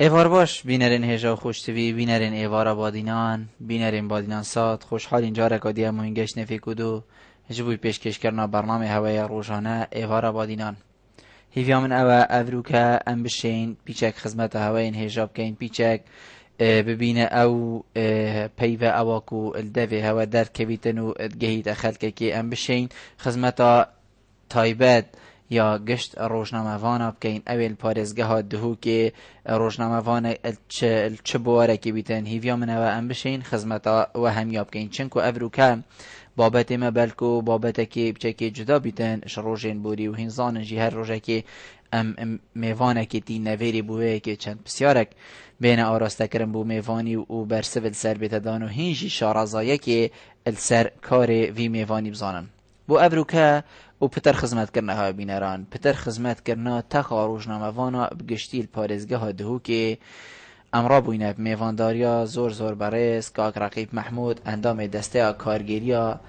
ایوار باش بینرین هجا خوشتوی بینرین ایوارا بادینان بینرین بادینان ساد خوشحال اینجا رکادی همو اینگش نفی کدو جبوی پیشکش کرنا برنامه هوای روزانه ایوارا بادینان هیویا من او افروکا ام بشین هوای این که این پیچک ببینه او پیوه اواکو الدوی هوا در کبیتن و گهیت خلکه که ام بشین خدمت تایبت یا گشت روشنامه بکەین ئەوێ پارێزگەها دهوکێ ڕۆژنامەوانە چ بوارێکی بیتن. هیڤیا منەوە ئەم بشین. وە هەمیا بکەین چنکو ئەڤروکە بابەتێمە بەلکو و بابەتێکی بچێکی جدا بیتن. ش ڕۆژێن بوری و هینزاننجی هەر ڕۆژێکی ئەم میێوانێکێتی نەڤێری بووەیەکی چەند پرسیارێک بێنە ئاراستەکردن بوو میێوانی و بەرسڤل سەر بێتەدان و هینژی شارازایەکێ سەر کارێ وی میێوانی بزانن بۆ ئەڤروکە و پتر خزمت کرنا ها بینران. پتر خزمت کرنا تخا روزنامه بگشتی پارزگه ها دهو که امرا بوینه میوانداریا زور زور برس کاک رقیب محمود اندام دسته کارگیریا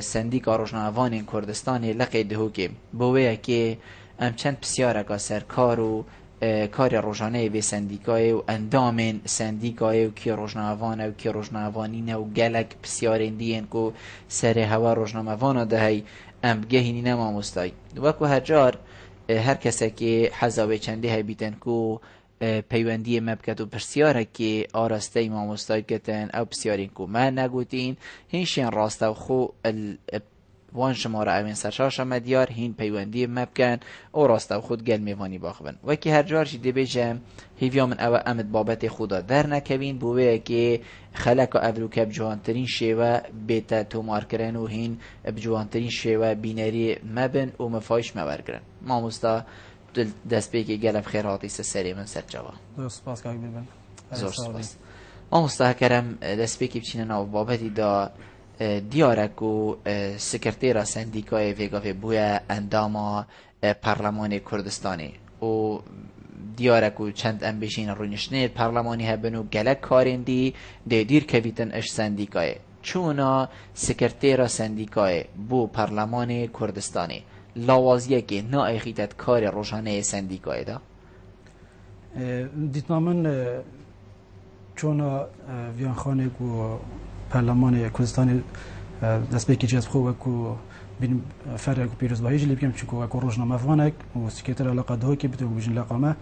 سندیک روزنامه کردستان لقی دهو که بوه که ام چند پسیارکا سر کار و کار روزانه به سندیکای و اندام سندیکای و کی روزنامه و کی روزنامه و گلک دیین کو سر هوا روزنامه دهی. ام بگەهینی نەمامۆستای وەکو هەرجار هەر کەسێکی حەزاوێ چەندی کو پەیوەندی ئمە بکات و پرسیارێکی ئاراستەی مامۆستای ئەو پرسیارین کو. ما نەگوتین هیچیان ڕاستە و خۆ وان شماره اوین سرشاش ما دیار هین پیوندی مبکن او راسته خود گل میوانی باخبن. و که هر جارشی دی بیجم هیویا من او امد بابت خدا در نکوین. بوه که خلق و افروکه بجوانترین شیوه بیتا تومار کرن و هین بجوانترین شیوه بینری مبن و مفایش مبرگرن ما مستا دست بیگی گلب خیراتی سری من سر جوا درست سپاس که زور سپاس. ما مستا کرم دست بیگی بچینه ناو بابتی دا. دیارک و سکرتیرا سندیکای ویگاوی بویا انداما پارلمان کردستانی. و دیارک و چند امبیشین رونشنه پارلمانی هبن و گلک کارین دی دی دیر کویتن اش سندیکای. چونا سکرتیرا سندیکای بو پارلمان کردستانی. لاوازیه که نا ایخیتت کار روشانه سندیکای دا. پارلمان کردستان دست به کیچ از خوب کو بین فرق پیروز باهیج لیبیم چکو و سکرتر علاقه ده که بتو بجن لقامه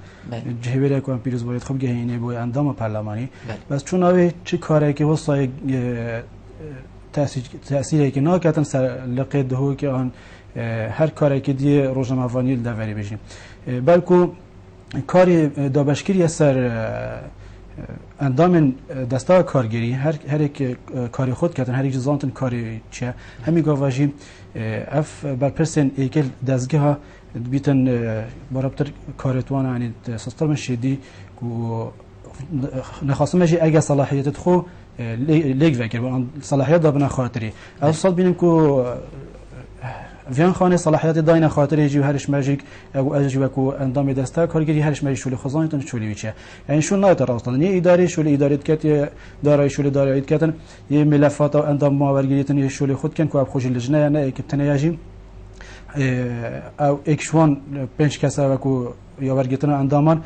جهویره کو پیروز باید خوب گهینه بو اندام پارلمانی بس چون وسای تاثیر تاثیری که ناکتن سر لقه ده که آن هر کاری که دی روزنامه فانی دوری بجیم بلکو کاری دابشگیری سر اندام دستا کارگری هر هر یک کاری خود کردن هر یک زانتن کاری چه همی گاواجی اف بر پرسن ایکل دزگه بیتن برابتر کارتوان یعنی سستر شدی کو نخواستم مجی اگه صلاحیت خو لیگ وکر صلاحیت دابنا خاطری أصلا بینیم کو ویان خانه صلاحیت داین خاطر جی هرش ماجیک أو از جو کو اندام دسته کارگری هرش ماجی شول خزان تن شولی ویچه یعنی شون نه راستن یه اداره شول اداره کت دارای شول دارای کتن یه ملفات أو اندام ماورگری تن شول خود کن کو اب خوش لجنه نه که تن یاجی أو اکشوان پنج کسا و کو یا ورگتن اندامان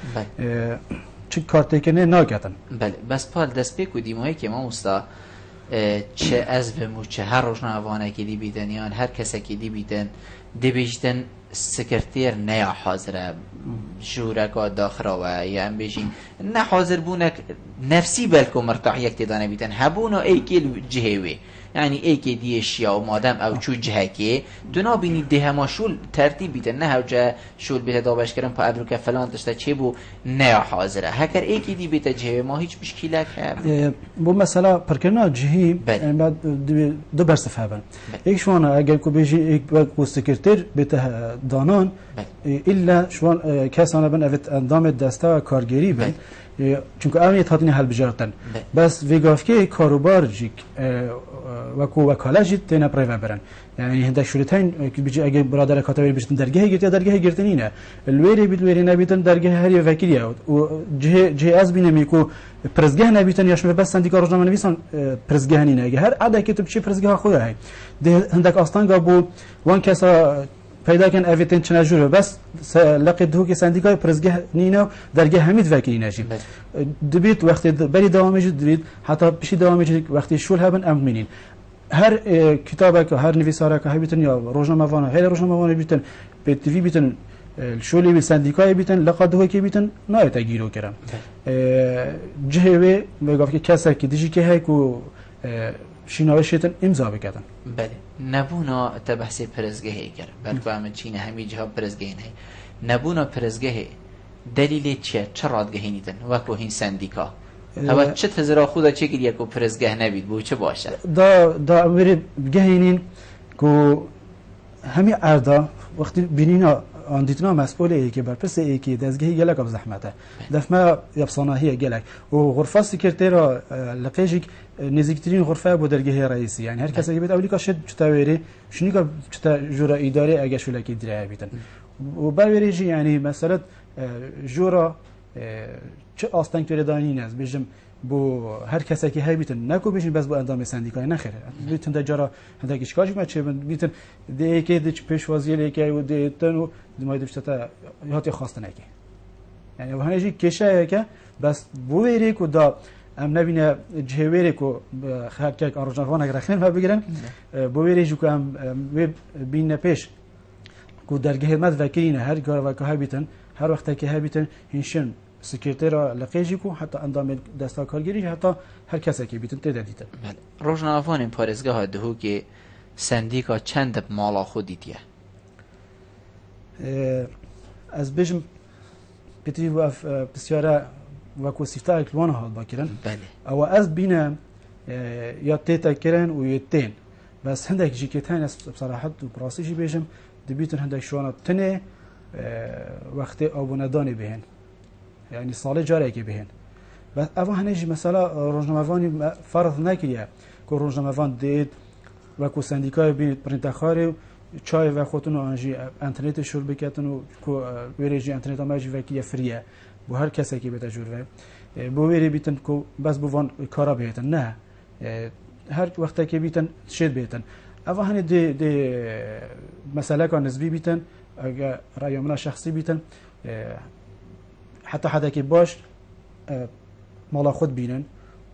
چه کارت کنه نه کتن بله بس پال دست بکو دیمایی که ما مستا چه از بمو چه هر روشنوانه که دی بیدن یا هر که دی بیدن دی بیشتن سکرتیر نیا حاضره شورکا داخرا و یا ام بیشین نه حاضر بونک نفسی بلکو مرتاح یک تدانه بیتن هبونو ایکیل جهوی یعنی ای که دی شیا و مادم او چو جه که دو نابینی ده ما شول ترتیب بیده نه هوجه شول بیده دابش کرن پا ابرو که فلان تشتا چه بو نه حاضره. هکر ای که دی بیده جه ما هیچ مشکل که بو مثلا پرکرنا جهی بعد دو برس فهبن ایک شوان اگر کو بیجی ایک کو سکرتر بیته دانان الا شوان کسانه بن اوت اندام دسته و کارگری بن. چونکه اون هاتنی حل بجارتن. بس ویگافکی کاروبار جیک وەکو وەکالەژیت تێنە پڕێوە برن یعنی هەندێک شوتین بجی ئەگەی برادرە کاتەوەی بشتن دەرگەهی گرتە دەرگەهی گرتنینە لێری بیت وێری نەبیتن دەرگە هەری ڤکیریە جێ ئەس بینەمیک و پرزگە نەبیتن یشمە بە سندیکا ڕژنامە نویسان آه، پرزگەهنینەگە هەر ئادەکەی تو بچی پرزگەها خۆی هەی هەندێک ئاستانگا بوو وان کەسە پیدا کن اویتن چنا جوره. بس لقد هو که سندیکای پرزگه نینه و درگه همیت وکی نجی دبیت وقتی بری دوامش دبیت حتی پیشی دوامش وقتی شول هبن امن منین هر آه، كتابك هر نفسارك هاي بيتن يا روجنا مفانا هاي روجنا مفانا بيتن بيت في بيتن الشولي آه، بالسنديكاي بيتن لقد هو كي بيتن نايت اجيرو كرام آه، جهوي بيقف كي كاسا كي ديجي كي هيكو بله. نبونا تا بحث پرزگاهی کرد بلکه همه چین همه جها پرزگاهی نه نبونا پرزگاهی دلیل چیه؟ چه رادگاهی نیتن وکو هین سندیکا. هوا چه تزرا خدا چه که یکو پرزگاه نبید؟ بو چه باشه؟ دا دا امری گهینین کو همه اردا وقتی بینینا آن دیتنا مسئول ای که بر پس ای که دزگهی گلک اب زحمته. دفمه یبصاناهی گلک. و غرفه سکرتیرا لقیجک نزدیکترین غرفه بود درگه رئیسی. یعنی هر کسی که بید اولی که شد چتا شنی که چتا جورا اداره اگه شولکی درای بیتن. و بر ویری یعنی مثلا جورا چه آستان توی دانی نز بجم بو هر کسی که هی بیتن نکو بشین بس بو اندام سندیکای نخره بیتن در جارا هنده کشکاش ما چه بیتن که ده پیشوازی لیکه و ده تن و دمای هاتی خواسته نکی. یعنی و هنجی کشه که بس بو ویری کو دا که آروجنوان اگر خنین ها بگیرن بو ویری جو که ام بین پیش کو درگه مد وکیلین هر کار و که بیتن هر وقت که بیتن هنشن سکرتێرە لە قێژی و حتا ئەندامێت دەستا کارگەری هەتا هەر کەسێکی بیتن تێدا دیتە ڕۆژناوانین پارێزگەها دهوکێ سندیکا چەند ماڵا خۆ دیتە ئەس بژم پێتی پرسیارە وەکو سیفتایەکوانە هەڵباکردن ئەوە ئەس بینە یا تێتەکردن و تێن بەس هەندێکیشی کێتان بسەراحەت و پراسیشی بێژم دەبیتن هەندێک شوانە تنێ وەختی ئەوبوونەدانی بهێن یعنی ساڵی جارێکی بهێن ئەوە هەنێژی مەسەلا ڕۆژنامەوانی فەرز نەکریە کە ڕۆژنامەوان دێت وەکو سندیکای بێت پرینتەخارێ و چای و خۆتون و ئەنژی ئەترنێتی شور بکەن و وێرێژی ئەترنێت ئەماژی وەکیە فریە بۆ هەر کەسێکی بێتە ژورێ بۆ وێری بیتن و بەس بوان کارە بێتن نه. هەر وەختێکی بیتن شێت بێتن ئەوە هەنێ مەسەلەکان نزبی بیتن ئەگە ڕایۆمنە شخصی بیتن حتى حداکی باش آه، ماڵا خود بينن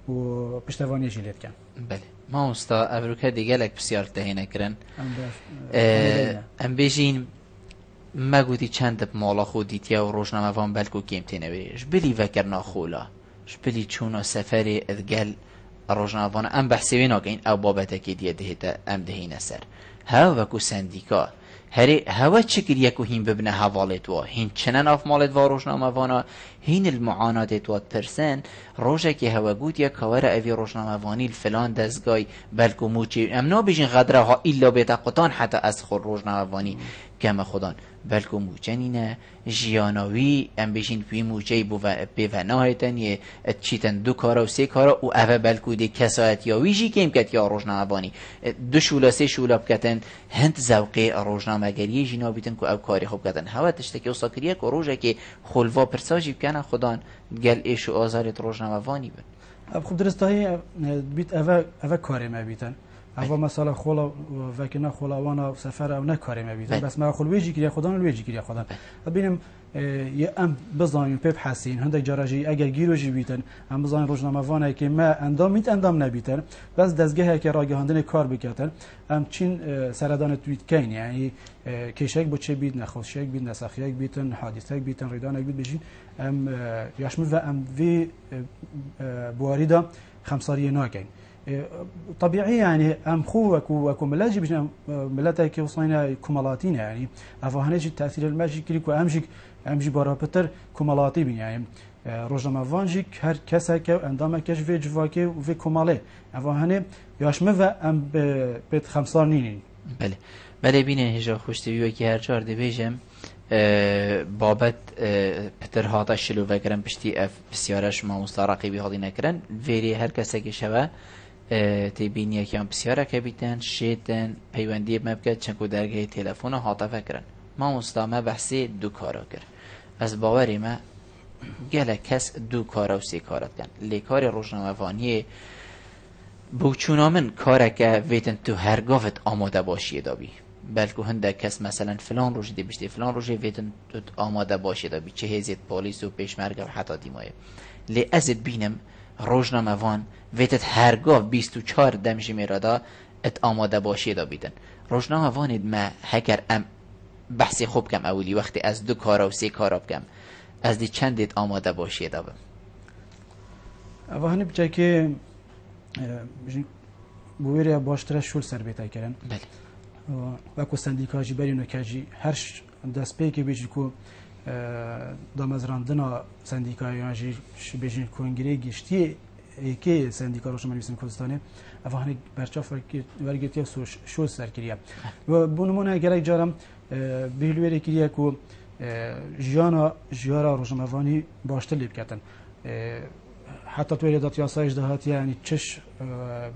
و پشتوانیشی لێ بکەن بله. مامۆستا ئەمریکا دیگەلێک ام دەهێنەکردن ئەم بێژین مەگوتی چەندە مۆڵە خۆ دیتیا و ڕۆژنامەوان بەلک و گێمتێنەوێش بلی بەکرد ناخۆلا شپلی چوونە ام ئەدگەل ڕۆژناوانە ئەم أو ئەو بابەتێکی دیە دێتە ام دەهینە سر. هاو باكو سندیکا. هری هوا چکر یکو هین ببنه حوالت و هین چنن اف مالت و روشنامه وانا هین المعانات و ترسن روشه که هوا گوت یک کور اوی روشنامه وانی الفلان دزگای بلکو موچی امنا بیشین غدره ها ایلا بیتا قطان حتی از خور روشنامه وانی کم خودان بلکو موچنینه جیاناوی ام بیشین پی موچه بی وناهتن یه چیتن دو کارا و سه کارا و اوه بلکو دی کسایت یا ویجی کم کت یا روشنامه وانی دو شولا سه شولا بکتن. هند زوقی روشنامه گریه جینا بیتن که او کاری خوب کتن. هوا تشتکی و ساکریه که روژه که خلوا پرساجی بکنه خودان گل ایش و آزارت روشنامه وانی بن خب درست هایی بیت اوه, اوه کاری ما بیتن. اوا مثلا خولا وکنا خولا وانا سفر او نکاری ما بیتن. بس ما خول ویجی کریه خودان ویجی کریه خودان ببینم یه ام بزنیم پپ حسین هندک جراجی اگر گیروجی بیتن ام بزنیم روزنامه وانه که ما اندام میت اندام نبیتن بس دزگه که راگهاندن کار بکتن. ام چین سردان تویت کین یعنی کشک بو چه بید نخوشک بید نسخیک بیتن حادثه بیتن ریدان بید بجین ام یاشم و ام وی بواريدا خمساريه ناكين إيه، طبيعي يعني أم خو وكو وكو ملاجي بجنا ملاتي كي وصينا كمالاتين يعني. افو هنجي التاثير الماجي كليكو امجيك امجي برابطر كمالاتي بين يعني. إيه، روجما فانجيك هر كسا كو انداما كش في جواكي وفي كمالي افو هني ياشمه و أم بيت خمسار نينين بله. بله بینه هجا خوشتوی وکی هر چار بيجم إيه، بابت پتر هاتا شلو وگرن پشتی اف بسیارش ما مستراقی بی هادی نکرن. ویری هر کسی که شوه تی بینی یکیان بسیاره که بیتن شیتن پیوندی مبکت چنکو درگه تلفن هاتا فکرن ما مستامه بحثی دو کارا کرد از باوری ما گله کس دو کارا و سی کارات کن لیکار روشنامه‌وانی بوچونا من که ویتن تو هرگافت آماده باشی دابی. بلکه هنده کس مثلا فلان روش دی بشتی فلان روش ویتن آماده باشه دا بی چه هزید پالیس و پیشمرگ و حتی دیمایه. لی از بینم روزنامه وان ویتت هرگاه 24 دمجی میرادا ات آماده باشه دا بیدن روزنامه وانید ما هکر ام بحثی خوب کم اولی وقتی از دو کارا و سه کارا بکم از دی چندید آماده باشه دا بم بچه که بویره باشتره شول سر بیتا کرن بله. وەکو سندیکاژی بەری نوکەژی هەر دەستپێکی بێژی کو دامەزراندنا سندیکایان ژیر بێژین کنگرێ گشتی ێکی سندیکا ڕۆژمەویستن کوردستانی ئەفغانێک بەرچاف وەرگێتی شۆ سەرکردە بۆ نمونە گەرەك جارم بلوێرێکیە و ژیانە ژیارە ڕۆژمەوانی باشتر لێ بکەن حتا توێ دەات یاسایش داهاتیە ینی چش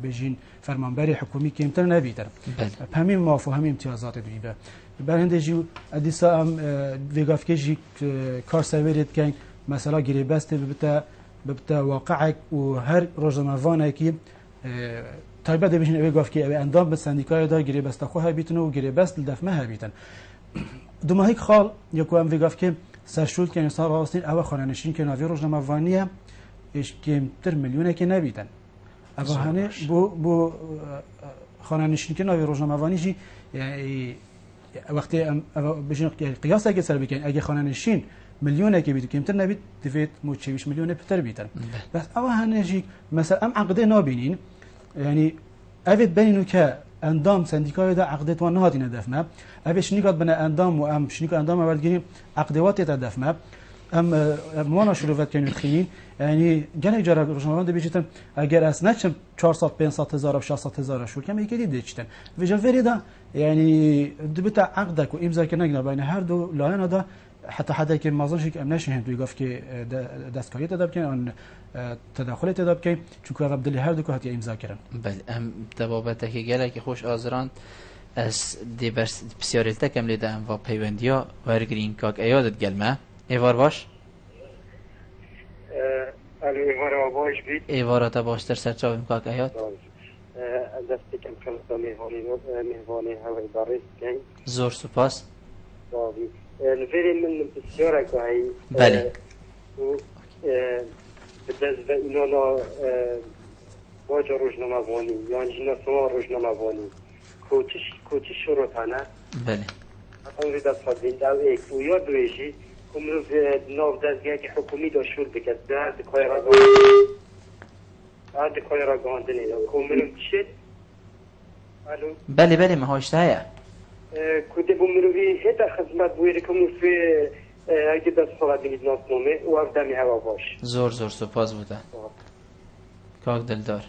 بێژین فەرمانبەری حکومی کمتر نەبیتر هەمین مافۆ هەمین تیازاتێ دوی بە. جی ادیسا هم ویگافکه جی کار سویرید کن مثلا گیری بسته ببتا ببتا واقعک و هر روزنامه کی تایبه ده بجین اوی گافکی اوی اندام به سندیکای دا گیری بسته خواه بیتن و گیری بست دفمه بیتن دو ماهیک خال یکو هم ویگافکه سرشول کنی سال راستین او خاننشین که ناوی روزنامه وانیه ايش کمتر میلیونه که نبیدن اما وقتی بچین قیاس اگه سر بکن اگه خانه نشین ملیونه که بیت کمتر نبید دفیت مو چویش ملیونه پتر بیتر. بس اوه هنجیک مثلا ام عقده نابینین یعنی اوید بینینو که اندام سندیکای دا عقدت وان نهاتین دفمه اوید شنیکات بنا اندام و ام شنیکات اندام اولگیری عقدوات تا دفمه ام موانا شروفت کنید خیلین یعنی گله جارا روشنان ده بیچتن اگر از نچم 400 500 هزار و 600 هزار شور کم یکی دیده چتن و جلوری دا یعنی دبتا عقدك و امضا کنگنا بین هر دو لاین دا حتی حدا که مازن که ام نشه هندوی گفت که دستکاری تداب کن آن تداخل تداب کن چون که رب دلی هر دو که حتی امضا کردن بله ام دبابت که گله که خوش آزران از دی بسیاریلتا کم لیده ام و پیوندیا ورگرین کاک ایادت گلمه. ایوار باش. ایوار باش بید ایوارا تا باشتر سرچاویم کاک ایاد دستی کم میهوانی میهوانی هوای کن زور سپاس. نفیری من بسیار اگاهی. بله. بدز و اینانا باجا روزنامه وانی. یعنی جینا سما روزنامه وانی. کوچش کوچش شروطانه بله. اون ویدا صدین دو ایک و یا کمرو ناو که حکومی دا شور بکد در دکای را گاندنی دکای را گاندنی کمرو چید الو؟ بله بله مهاشته. هیا کده بو مروی هتا خدمت بویره کمو فی اگه دست بینید ناسنامه و او دمی هوا باش. زور زور سپاس بودن کاک دلدار.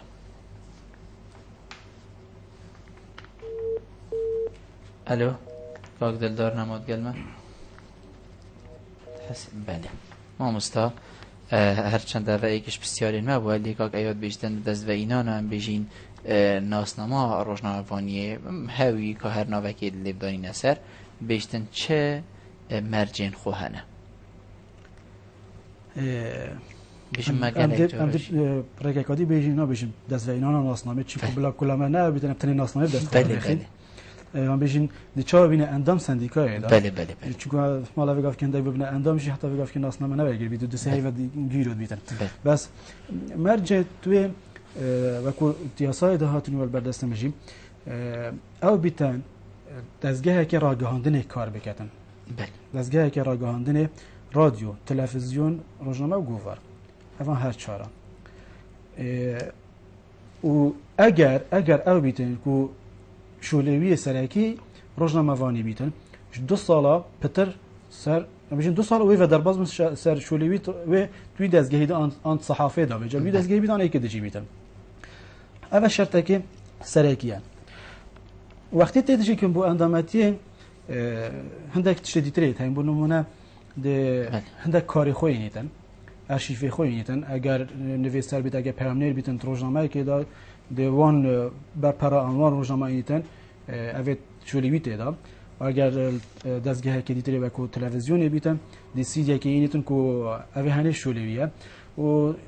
الو؟ کاک دلدار نماد گلمه. بله. ما مستا هرچند در ایکش بسیاری ما باید لیکاک ایاد بیشتن دست و اینا هم بیشین ناسنما روشنامه وانیه هاوی که هر ناوکی لیبدانی نسر بیشتن چه مرجین خوهنه؟ بیشم مگه ام رگکادی بیجین نا بیشیم دست و اینا ناسنامه چی بلا کلامه نه بیتن ابتنی ناسنامه ام بجین دی چا بینه اندام سندیکا ایدا بله بله بله چون ما لو گفت کنده ببینه اندامش حتی گفت أصلاً ناسنامه نوگیر بیت دو سه و گیرود بیتن بس مرجع توی وكو تياساي دهاتن والبردست مجيم أو بيتان دزگه که راگهاندن کار بکتن بله دزگه که راگهاندن رادیو تلویزیون روزنامه و گوور اوان هر چارا و اگر اگر أو بیتن کو شولێویە سەرەکی ڕۆژنامەوانی بیتن. دو ساڵە پتر سەر بژین دو سال وی و دەرباز من سەر شولێوی وێ توی دەستگەهی ئان سەحافێدا بێجا وی دەستگەهی بیتان ئەیکە دەجی بیتن. ئەوە شەرتێکی سەرەکیە وەختی تێدەژێکم بۆ ئەندامەتیە هەندێک تشتی دیترێت هەین بۆ نمونە هەندێک کاری خۆی نیتن. ئەرشیفی خۆی نیتن. ئەگەر نوێستەر بیت ئەگە پەرامنێر بیتن devan berpera anvar rojnamayîten evet şöyle bir teda اگر دستگاه که دیتری و کو تلویزیونی بیتن دیسی دیگه اینیتن کو اوه هنه شولیویه و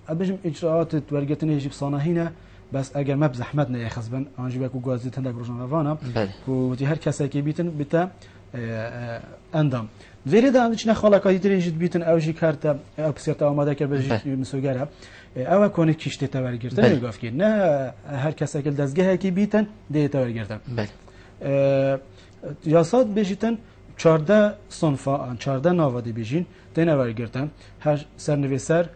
ابجم اجراعات ورگتن هیچ صناهینه بس اگر ما بزحمت نه خزبن انجی و کو گازیتن دک روزنامه وأنا کو هر کسی که بیتن بیتن اوجی کارت او پسیت آماده کرد بله. بجی مسوگره او کنه کشته تاور گرتن بله. نگاف کی نه هر کسی که دزگه کی بیتن دی تاور گرتن بله یاساد بیجیتن 14 صنفا 14 ناواده بیجین دین اول گرتن هر سرنویسر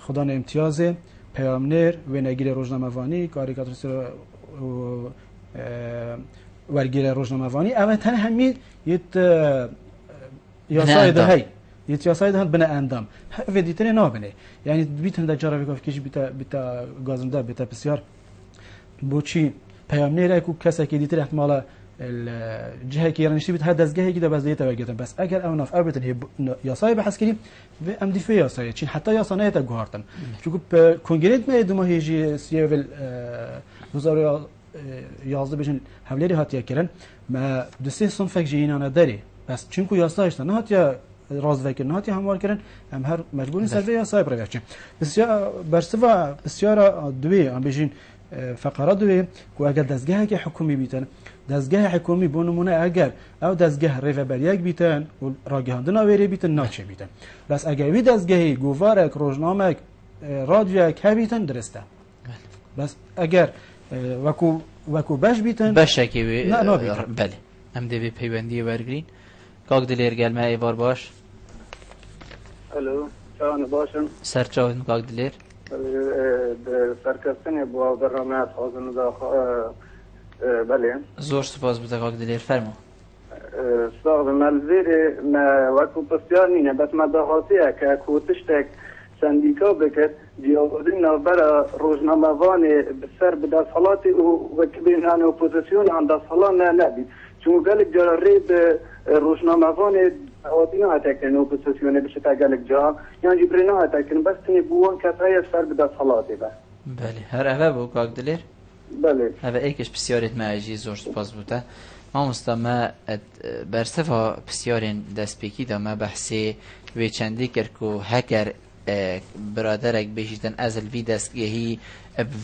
خدان امتیاز پیامنر و نگیر روزنامه وانی کاریکاتوریست وەرگێ ڕۆژنەمەزانی ئەوە هەن هەمی یاسای دەهی یت یاسای دەهند بنە ئەندام هەێ دیتنێ نابنێ یعنی بیتن دە جارە کۆفکیش بتە گازمدا بێتە پرسیار بۆچی پەیامێرە و کەسێکی دیتر احتمالە جهەکی ڕنیشتی بت هە دەستگەهێکی دە بەزدێتە وەرگێتن بەس ئەگەر ئەو ناف ئەبێتن یاسای بەحسکردی ئەم دیفێ یاسای چین حتا یاسانەیەتە گوهارتن. چکو کنگرێت مێ دومە هێژی سیڤل 11 بجن ری هاتیه کرن. ما دو سه صنفک داری بس چونکو یاسا نه هاتیه راز وکرن هاتی هموار کرن. ام هر مجبورین سر یا سایب روی چن بسیار برسوا بسیار دوی. ام بجین فقره دوی. کو اگر دستگاه که حکومی بیتن. دستگاه حکومی بو نمونه اگر او دستگاه یک بیتن و راگهاندنا وری بیتن ناچه بیتن. بس اگر وی دستگاهی گوارک روزنامک رادیو بیتن درسته. بله. بس اگر وکو وکو باش بیتن؟ بەشێکی. بەێ ئەم دەبێت پەیوەندی وەرگین. کاک دلێر گەلمە ئێوار باش. باشم. سەرچاوت کاک دلێر. سرکستنی با برنامه خواهدن دا بله. زۆر سپاس بتە کاک دلێر. فەرمو. صاحب ملزیری ما وکو پسیار نینه بس ما دهاتیه که کوتشتک سندیکا بکرد دیابودین نوبر روزنامهوان بسر به دستحالات او وکبین هن اپوزیسیون هن دستحالات نه نبید. چون گلک جا ری به روزنامهوان آدی نه تکن اپوزیسیون بشه تا گلک جا یعنی جبری نه تکن بس تنی بوان کسای سر به دستحالاتی بس بەێ هەر ئەvە بوو کاک دلێر بله. ئەvە ئەیکش پرسیارێت ماژی زۆر سپاس بووتە مامۆستا مە بەرسەفا پرسیارێن دەستپێکیدا مە بەحسێ وێ چەندی کرد و هەکەر برادرێک بێژیتن ئەزل وی دەستگەهی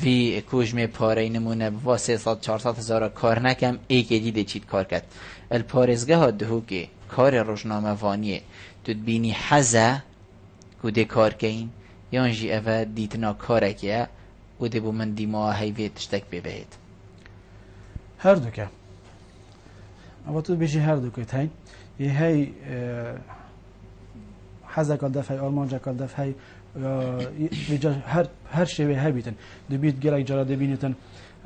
وی کوژمێ پارەی نمونە بوا 400 هزار کار نەکەم ئێکێدی دەچیت کار کرد. الپارێزگەها دهوکێ کارێ ڕۆژنامەوانیە تبینی حەزە کو دێ کارکەین یانژی ئەvە دیتنا کارێکە و دێ بۆ من دیما شتێک پێ بێت هر دوکه. اما تو بیجی هر دوکه تاین. یه هی حەزە کردەف هر هر شيء هەی هەر شێوێ جرا دەبییت گەلێک جارە دەبینێتن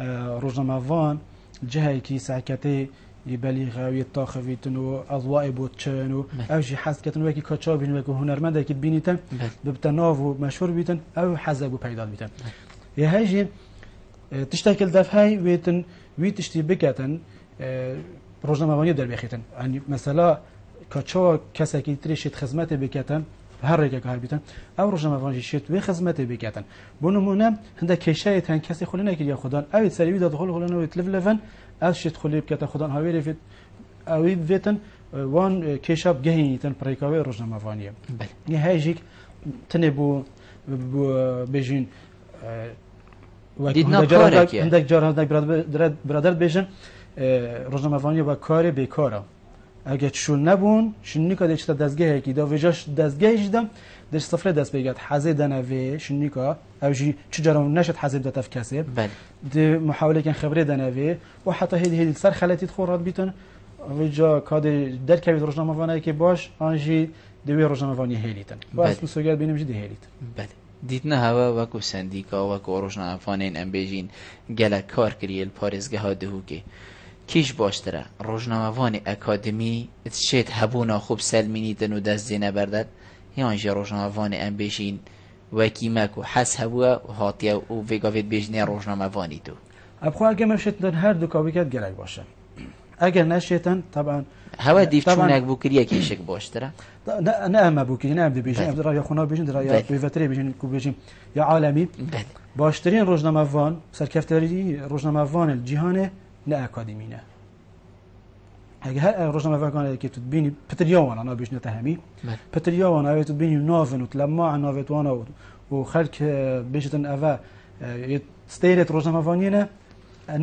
آه، ڕۆژنەماڤان جهەیەکی ساکەتەی بەلیغاویت تاخەویتن و ئەڵوای بۆ چێن و ئەوژی حەزکەتن وەکی کۆچا وكي وەکو هوەرمەندێکی بینیتە ببتە ببتناف و مەشور بیتن ئەو حەزە بوو پیدا بیتن. یە هەژی هاي ويتن ويتشتي بكتن رجنا بکەتن يدر بيخيتن يعني مثلاً مثلا کچا کسی که تریشت خدمت بکتن هر ریگه که بیتن او روزنامه‌وانی شت و خدمت بکتن. بو نمونه هنده کشه تن کسی خلی نکرد یا خدان. اوی سری داد خل خل نو تلف لفن از شت خلی بکت خدان. هاوی رفت اوی ویتن وان کشاب گهی تن پریکاوی روزنامه‌وانی بله. یه هیجیک تنه بو بو بجین دیدنا کارێکیە. هەندێک جار هەندێک برادر بێژن ڕۆژنامەوانی بە کارێ بێکارە ئەگە چون نەبوون شنیکە دێکتە دەستگەهێکی دا وێژەش دەستگەیشدەم دەش سفرە دەست بێگات حەزێ دەنەوێ شنیکە ئەوژی چجارە نەشت حەزێ دەتەف کەسێ بله. دێ محاولێکن خبرێ دەنەوێ و حتا هێدی هێدی سەر خەلەتیت خۆڕات بیتن. ئەوجا کادێ دەرکەوێت ڕۆژنامەوانەیەکی باش ئاژی دەوێ ڕۆژنامەوانی هێلیتن بله. باس سوگات بینمژی دەهێلیت بله. دیتنە هەوە وەکو سندیکا وەکو ڕۆژناوانێن ئەم بێژین گەلە کار کریل پارێزگەها دهوکێ کیش باشترە ڕۆژنامەوانی ئەکادمی شێت هەبوونا خوب سەلمینیتن و دەست زێنە بەردەت یانژێ ڕۆژنامەوانی ئەم بێژین وەکی مەک و حەس هەبووە و هاتیە و vێگاوێت بێژنێ ڕۆژنامەوانی تو ئەبخوا ئەگەمە شێتن هەر دوو کاویکات گەلک باشە ئەگەر نەشێتن طبعا هەوە طبعاً. دیفچوونێک بوو کریە کێشێک باشترە نه ئەمە بووکی نام دەبێژین بله. ئەم درا یا خونا بێژین درا یا بله. کو یا عالمی بله باشترین ڕۆژنامەوان سەرکەفتەری ڕۆژنامەوان جیهانێ نە ئەکادیمینە ئەگە هەر ڕۆژنامەوەکانێکی تو بینی پتریاوانە نابێژنێتە هەمی بله. پتریاوان ئەوێت تو بینی ناون و لەما ناوێتوانە و خەک بێژتن ئەڤە ستیرت روزنامه‌وانی نه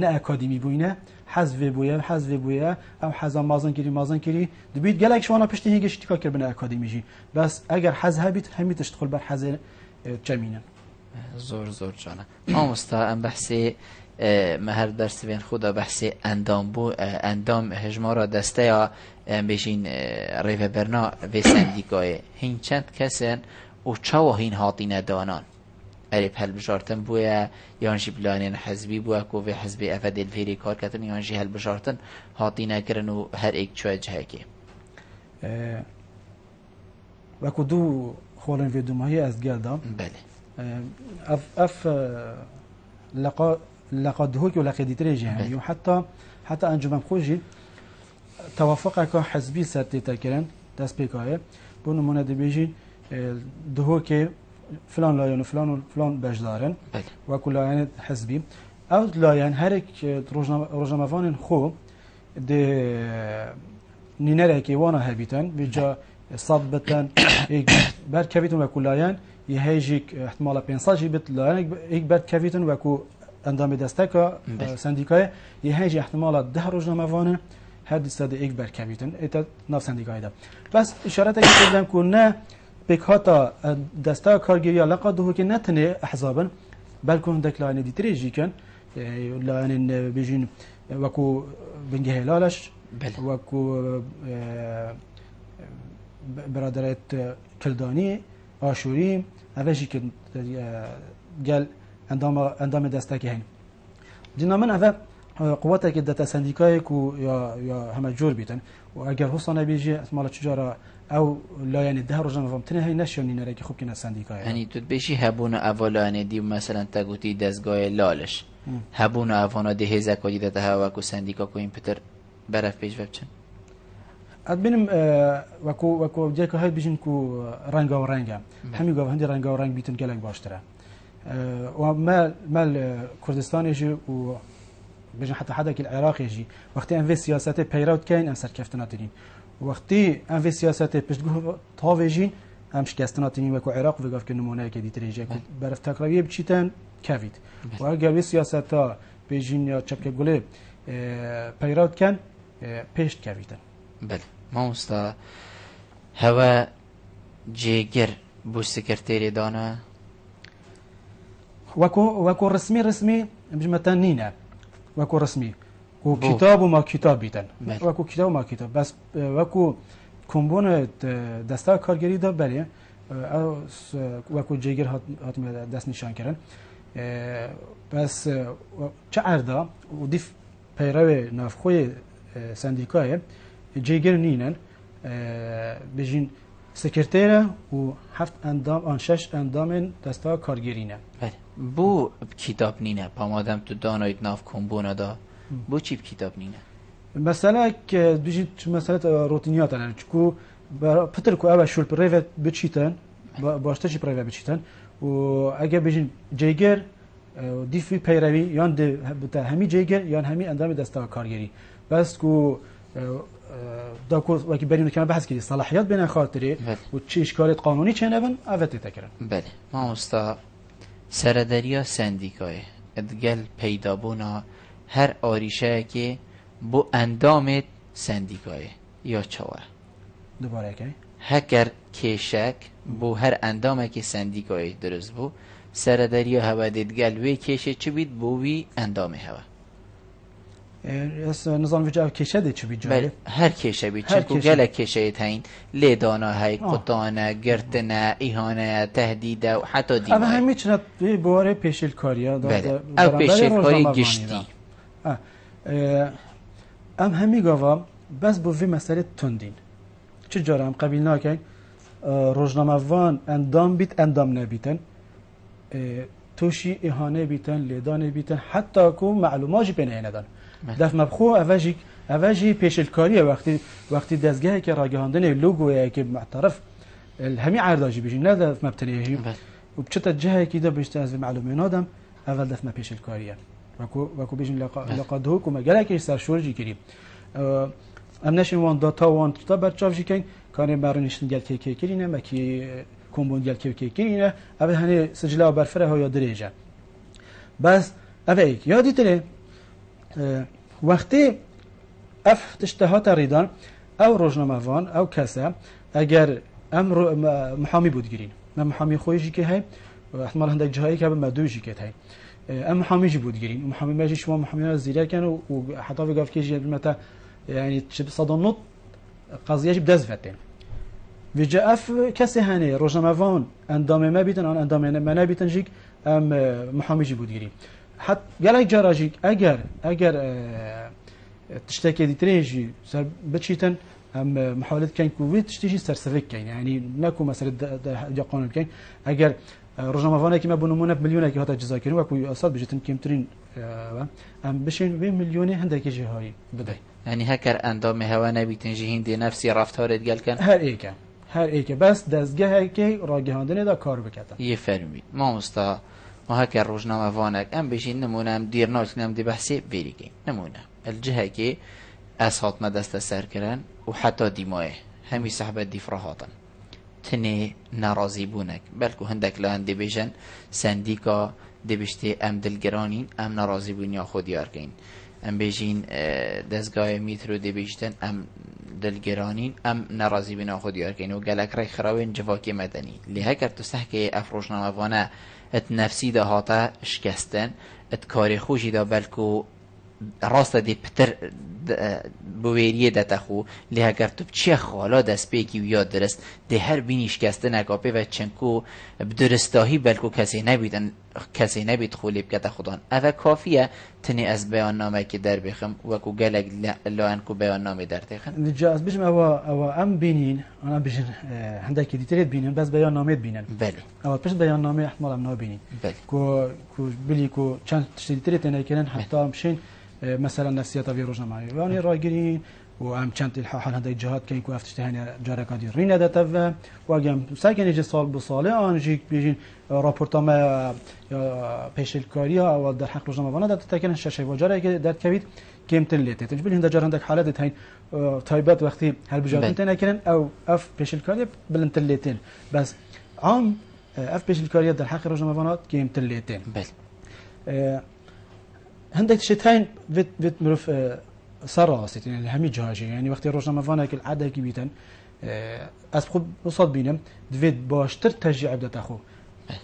نه اکادمی بوینه حذف بویه حذف بویه او حذف مازن کری مازن کری دبیت گلک شوانا پشت هیگش تیکا کر بنا اکادمی جی. بس اگر حذف هبیت همی تشتغل بر حذف چمینن زور زور جانه ما مستا درس بین خدا بحث اندام بو اندام هجمارا دسته یا بشین ریف برنا و سندیکای هین چند کسن و چاو هین هاتین دانان يانجي بلانين حزبي بويا كوفي حزبي افد الفيري كار كتن يانجي هل بجارتن هاتينا كرن و هر ايك چوه جهكي وكو دو خولن في دوماهي از گلدام بله. لقد هوك ولا قديتريجي يعني وحتى حتى انجم خوجي توافقك حزبي سرتي تكرن دست بون من نمونه بيجي آه، دهوك فلان لاين فلان فلان بجدارن وكل لاين حزبي. أو لاين هرك آه، روجنامفان خو دي آه، نينركي وأنا هبيتن بجا صبتن بتن نعم. بر كفيتن وكل لاين يهيجيك احتمال بينساجي بت لاين اكبر كفيتن وكو اندام دستکا آه، سندیکای. یه هنچ احتمالا ده روز وانه هر دسته یک بار کمیتون ات نه سندیکای دا. بس اشارت اگه کردم که نه پک هاتا آه، دسته کارگیری علاقه دو که نتنه احزابن بلکه هندک لاین دیتری جیکن. آه، لاینه بیجین کو بنگه لالش هلالش وکو برادرات كلداني آشوري أفشي که گل اندام دسته هن دینا من اوه آه، قوات که دتا سندیکای کو یا یا همه جور بیتن. و اگر حسن بیجی مال چجارا أو لا يعني الدهر رجل نظام تنه هي نشون إن راكي خب كنا سنديكا يعني تود بيشي هبونا أولاني دي مثلا تقوتي دزقاي لالش. هبونا أفانا دي هزا كودي ده تهوا وكو سنديكا كو إمبتر برف بيش ببچن أدبينم آه، وكو وكو جاكو هاي بيجن كو رنگا و رنگا همي قوة هندي رنگا و رنگ بيتن كلاك باشتره. آه، وما مال كردستان يجي و بجن حتى حدا العراق يجي. وقت ان في سياسات بيروت كاين ام سركفتنا ترين وقتي ان في سياسات بشتغو تاوجين ام شكستنا ترين وكو عراق وقف كنمونه ديتري تريجا برف تقريبا بشيتان كافيت وقال سياسات بيجين يا تشبك قولي پیراد كان بيشت كافيتان بل ما مستا هوا جگر بو سكرتيري دانه. وكو وكو رسمي رسمي مش متنينه وكو رسمي. و بو. كتاب وما كتاب بيتن. وكو كتاب وما كتاب. بس وكو كومبون دستا کارگری دا بله أو س- وكو جيگر هات دست نشان کردن. بس چه اردا و دیف پیرو نافخوی سندیکای جيگر نینن. بجین سکرتیره و هفت اندام آن شش اندام دستا کارگرینه بله. بو کتاب نینه. پامادم تو دانایت ناف کمبونا دا. بو چی کتاب نینه؟ مثلا که بيجي مثلا روتينيات انا تشكو بتر كو ابا شول بريفت بتشيتن باشتشي بريفت بتشيتن و اگه بيجين جيجر دي في پیروی یان ده همي جيجر یان همي اندام دستا کارگری بس کو دا وکی بریم که بحث کردی صلاحیت بین خاطری و چه اشکالات قانونی چه نبن اوت تکرن بله ما مستا سردریا سندیکای ادگل پیدا بونا هر آریشه که بو اندامت سندیکای یا چوه دوباره کی هکر کشک بو هر اندامه که سندیکای درست بو سردریا هوا دیدگل وی کشه چی بید بو وی اندامه هوا نظام وجه کشده چه بی جای بله هر کشه بید هر چون کشه. کشه تاین لیدانا های آه. قطانه گرتنه ایهانه تهدیده و حتی اوه دیمای همه چنت باره پیشل کاریا بله او پیشکاری گشتی ام همی گاوا بس بو وی مسئله تندین چه جاره هم قبیل ناکن روزنامه وان اندام بیت اندام نبیتن توشی اهانه بیتن لیدانه بیتن حتی کو معلوماتی پینه ندن دف مبخو اوجی اوجی پیشلکاریه. وقتی وقتی دزگاهی که راگهاندن لوگویه که معترف همی عرداجی بیشی نه دف مبتنیه بله. و بچتا جهه كده بيشت از معلومه نادم اول لقا بله. لقا دوك وما جالك يسار شورجي كريم اه، ام نشن وان داتا وان تا ما كي كومبون جال كي كي كرينه اول هني سجلا برفره ها يا دريجه بس اوه ایک. یادی تره؟ وقتی اف تشتهات ریدان او وان او کسا اگر ام رو محامی بود گیرین. من محامی خویشی که هی احتمال هندک جایی مدوجی که هی. ام محامی جی بود گیرین. محامی ماجی شما محامی زیرا کن و حتی بگاف که جی متا يعني تشب صدنط قضية بدز فتين وجا اف كسي هاني روزنامه وان اندام ما بيتن ان حت گەلای جاراژی ئەگەر ئەگەر تشتێکی دیترێژی سەر بچیتن ئەم محولت کەین و تشتیشی سەرسەرکەین ینی نەکو مەسەر جاقۆن بکەین. ئەگەر ڕژەمەوانێکی مە بنمونە ملیۆنێکی هاتە جزاکردن وەکو ئەساد بژێتن کمترین ئەم بشین وێ ملیۆنی هەندێکیژی هایی بدەین. ینی هەکەر ئەندامێ هەوا نەبیتنجی هندی نفسی ڕافتارێت گەلکەن هەر بس هەر ئیکە بەس دەستگەهەکەی دا کار بکاتە یە ما مستا هكر روزنامه وانك ام بيجي نمونه ام دير ناس نم دي بحثي بيريكي نمونه الجهه كي اسهات ما دست سر کرن و حتی دیماه. همی صحبت دیفرا هاتن تنه ناراضی هندک لان دی بیجن سندیکا دی بشتی ام دلگرانین ام ناراضی بون یا خود ام بیجین دزگاه میترو دی ام دلگرانین ام ناراضی بنا خود یار و گلک رای خراوین جواکی مدنی. لیه کرد تو سحکه افروش نموانه ات نفسی دا هاتا شکستن ات کاری خوشی دا بلکو راست دی پتر خو لی اگر تو چه خالا دست پیکی و یاد درست؟ ده هر بینیش کسته نکاپه و چنکو بدرستاهی بلکو کسی نبیدن کسی نبید خولی بکتا خودان. اوه کافیه تنی از بیان نامه که در بخم وکو گلگ لان کو بیان نامه در تخن. نجاز بجم اوا اوا ام بینین انا بجن هندك دیتریت بینین بس بیان نامه بینن. بله. پس بیان نامه احتمال ام نابینین. بله. کو کو بلی کو چند تشتیتریت نکنن حتی مشین مثلا نسيت في روجا معي واني راجلين وام كانت الحال هذه الجهات كان يكون افتشتهاني جارك هذه رينا داتا واجم ساكن يجي صال بصالة انجيك بيجين رابورتا ما بيش الكاريا أو در حق روجا ما بنا داتا تاكن الشاشة وجارك دات كبيد كم تنليت تجبل هنده جار عندك حالات هاي طيبات وقتي هل بجارك انت ناكن أو اف بيش الكاريا بلن تنليتين بس عام اف بيش الكاريا در حق روجا ما كم تنليتين بل تشتين فيت فيت مروف صار راسيت يعني همي جاجي. يعني وقت روجنا مفانا كل عدا كي بيتن از خود وصل بينم دوید باشتر تشجيع بدأ تاخو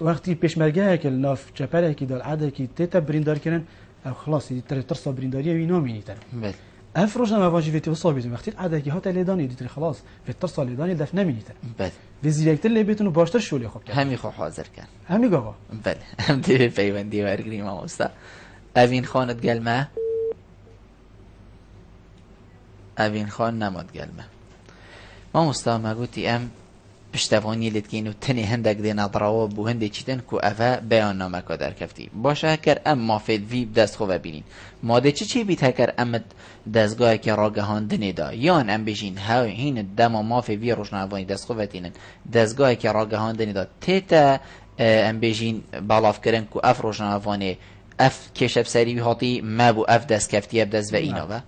وقتی پیش مرگه که ناف چپره که دال عده که تیتا بریندار کنن او خلاص تر ترسا برینداری وی نامینی تر بله اف روزنا ما فيتي وصل بيتم وقتی عده که هات لیدانی دیتر خلاص. في ترسا لیدانی دف نمینی تر بله و زیرکتر لی بیتون و باشتر شولی خوب همی خو حاضر کن. همی گاوا. بله هم دی پیوندی اوین خانت گلمه؟ اوین خان نماد گلمه. ما مستا مگوتی ام پشتوانی لتکین و تنی هندک دی نظراوا بو هندی چیتن کو اوه بیان نامه که در کفتی. باشه هکر ام مافید وی دست خواه بینین. ماده چی چی بیت هکر ام دستگاه که راگهان دنی دا. یان ام بجین ها هین دم و مافی وی روشنوانی دست خواه بینین دستگاه که راگهان دنی دا. تیتا ام بجین بالاف کرن کو اف روشنوانی اف کشب سری هاتی ما بو اف دست کفتی اب دست و اینا با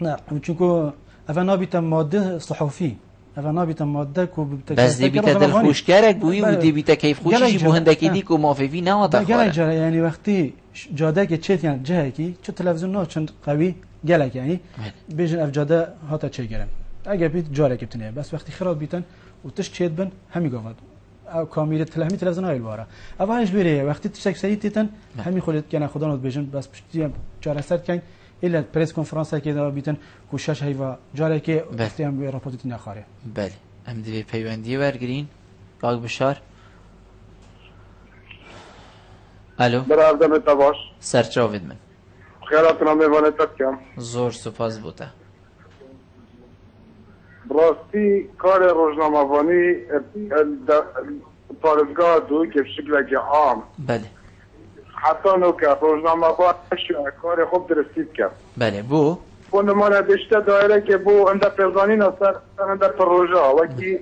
نه چونکو اوه نابیتم ماده صحفی اوه نابیتم ماده کو بس دی بیتا دل خوشگرک بوی و دی بیتا کیف خوشی بو هندکی دی کو مافی نه آتا گلک خواره جاره یعنی وقتی جاده که چیت یعنی جه کی چو تلویزیون نه چند قوی گلک یعنی بیجن اف جاده هاتا چه گرم اگر بیت جاره که بتنه بس وقتی خراب بیتن و تش چیت بن همی گفت. او کامیل تلهمی تلویزیون های الواره اولش بره. وقتی تشک سری تیتن همی خودت کنه خدا نوت بیجن بس پشتی جاره سر کن الا پرس کنفرانس که دا بیتن کوشش هی و جاره که بله. وقتی هم راپورت نخاره. بله. ام دی پیوندی ورگرین. باگ بشار. الو. برادر تباش. سرچاوید من. خیالاتنا میوانه کم. زور سپاس بوده. براستی کار روزنامه‌وانی پارزگاه دو که شکل که عام. بله. حتی نو که روزنامه‌وان کار خوب درستید کرد. بله بو؟ اون ما بیشتر دایره که بو انده پرزانی نصر انده پروژه. وکی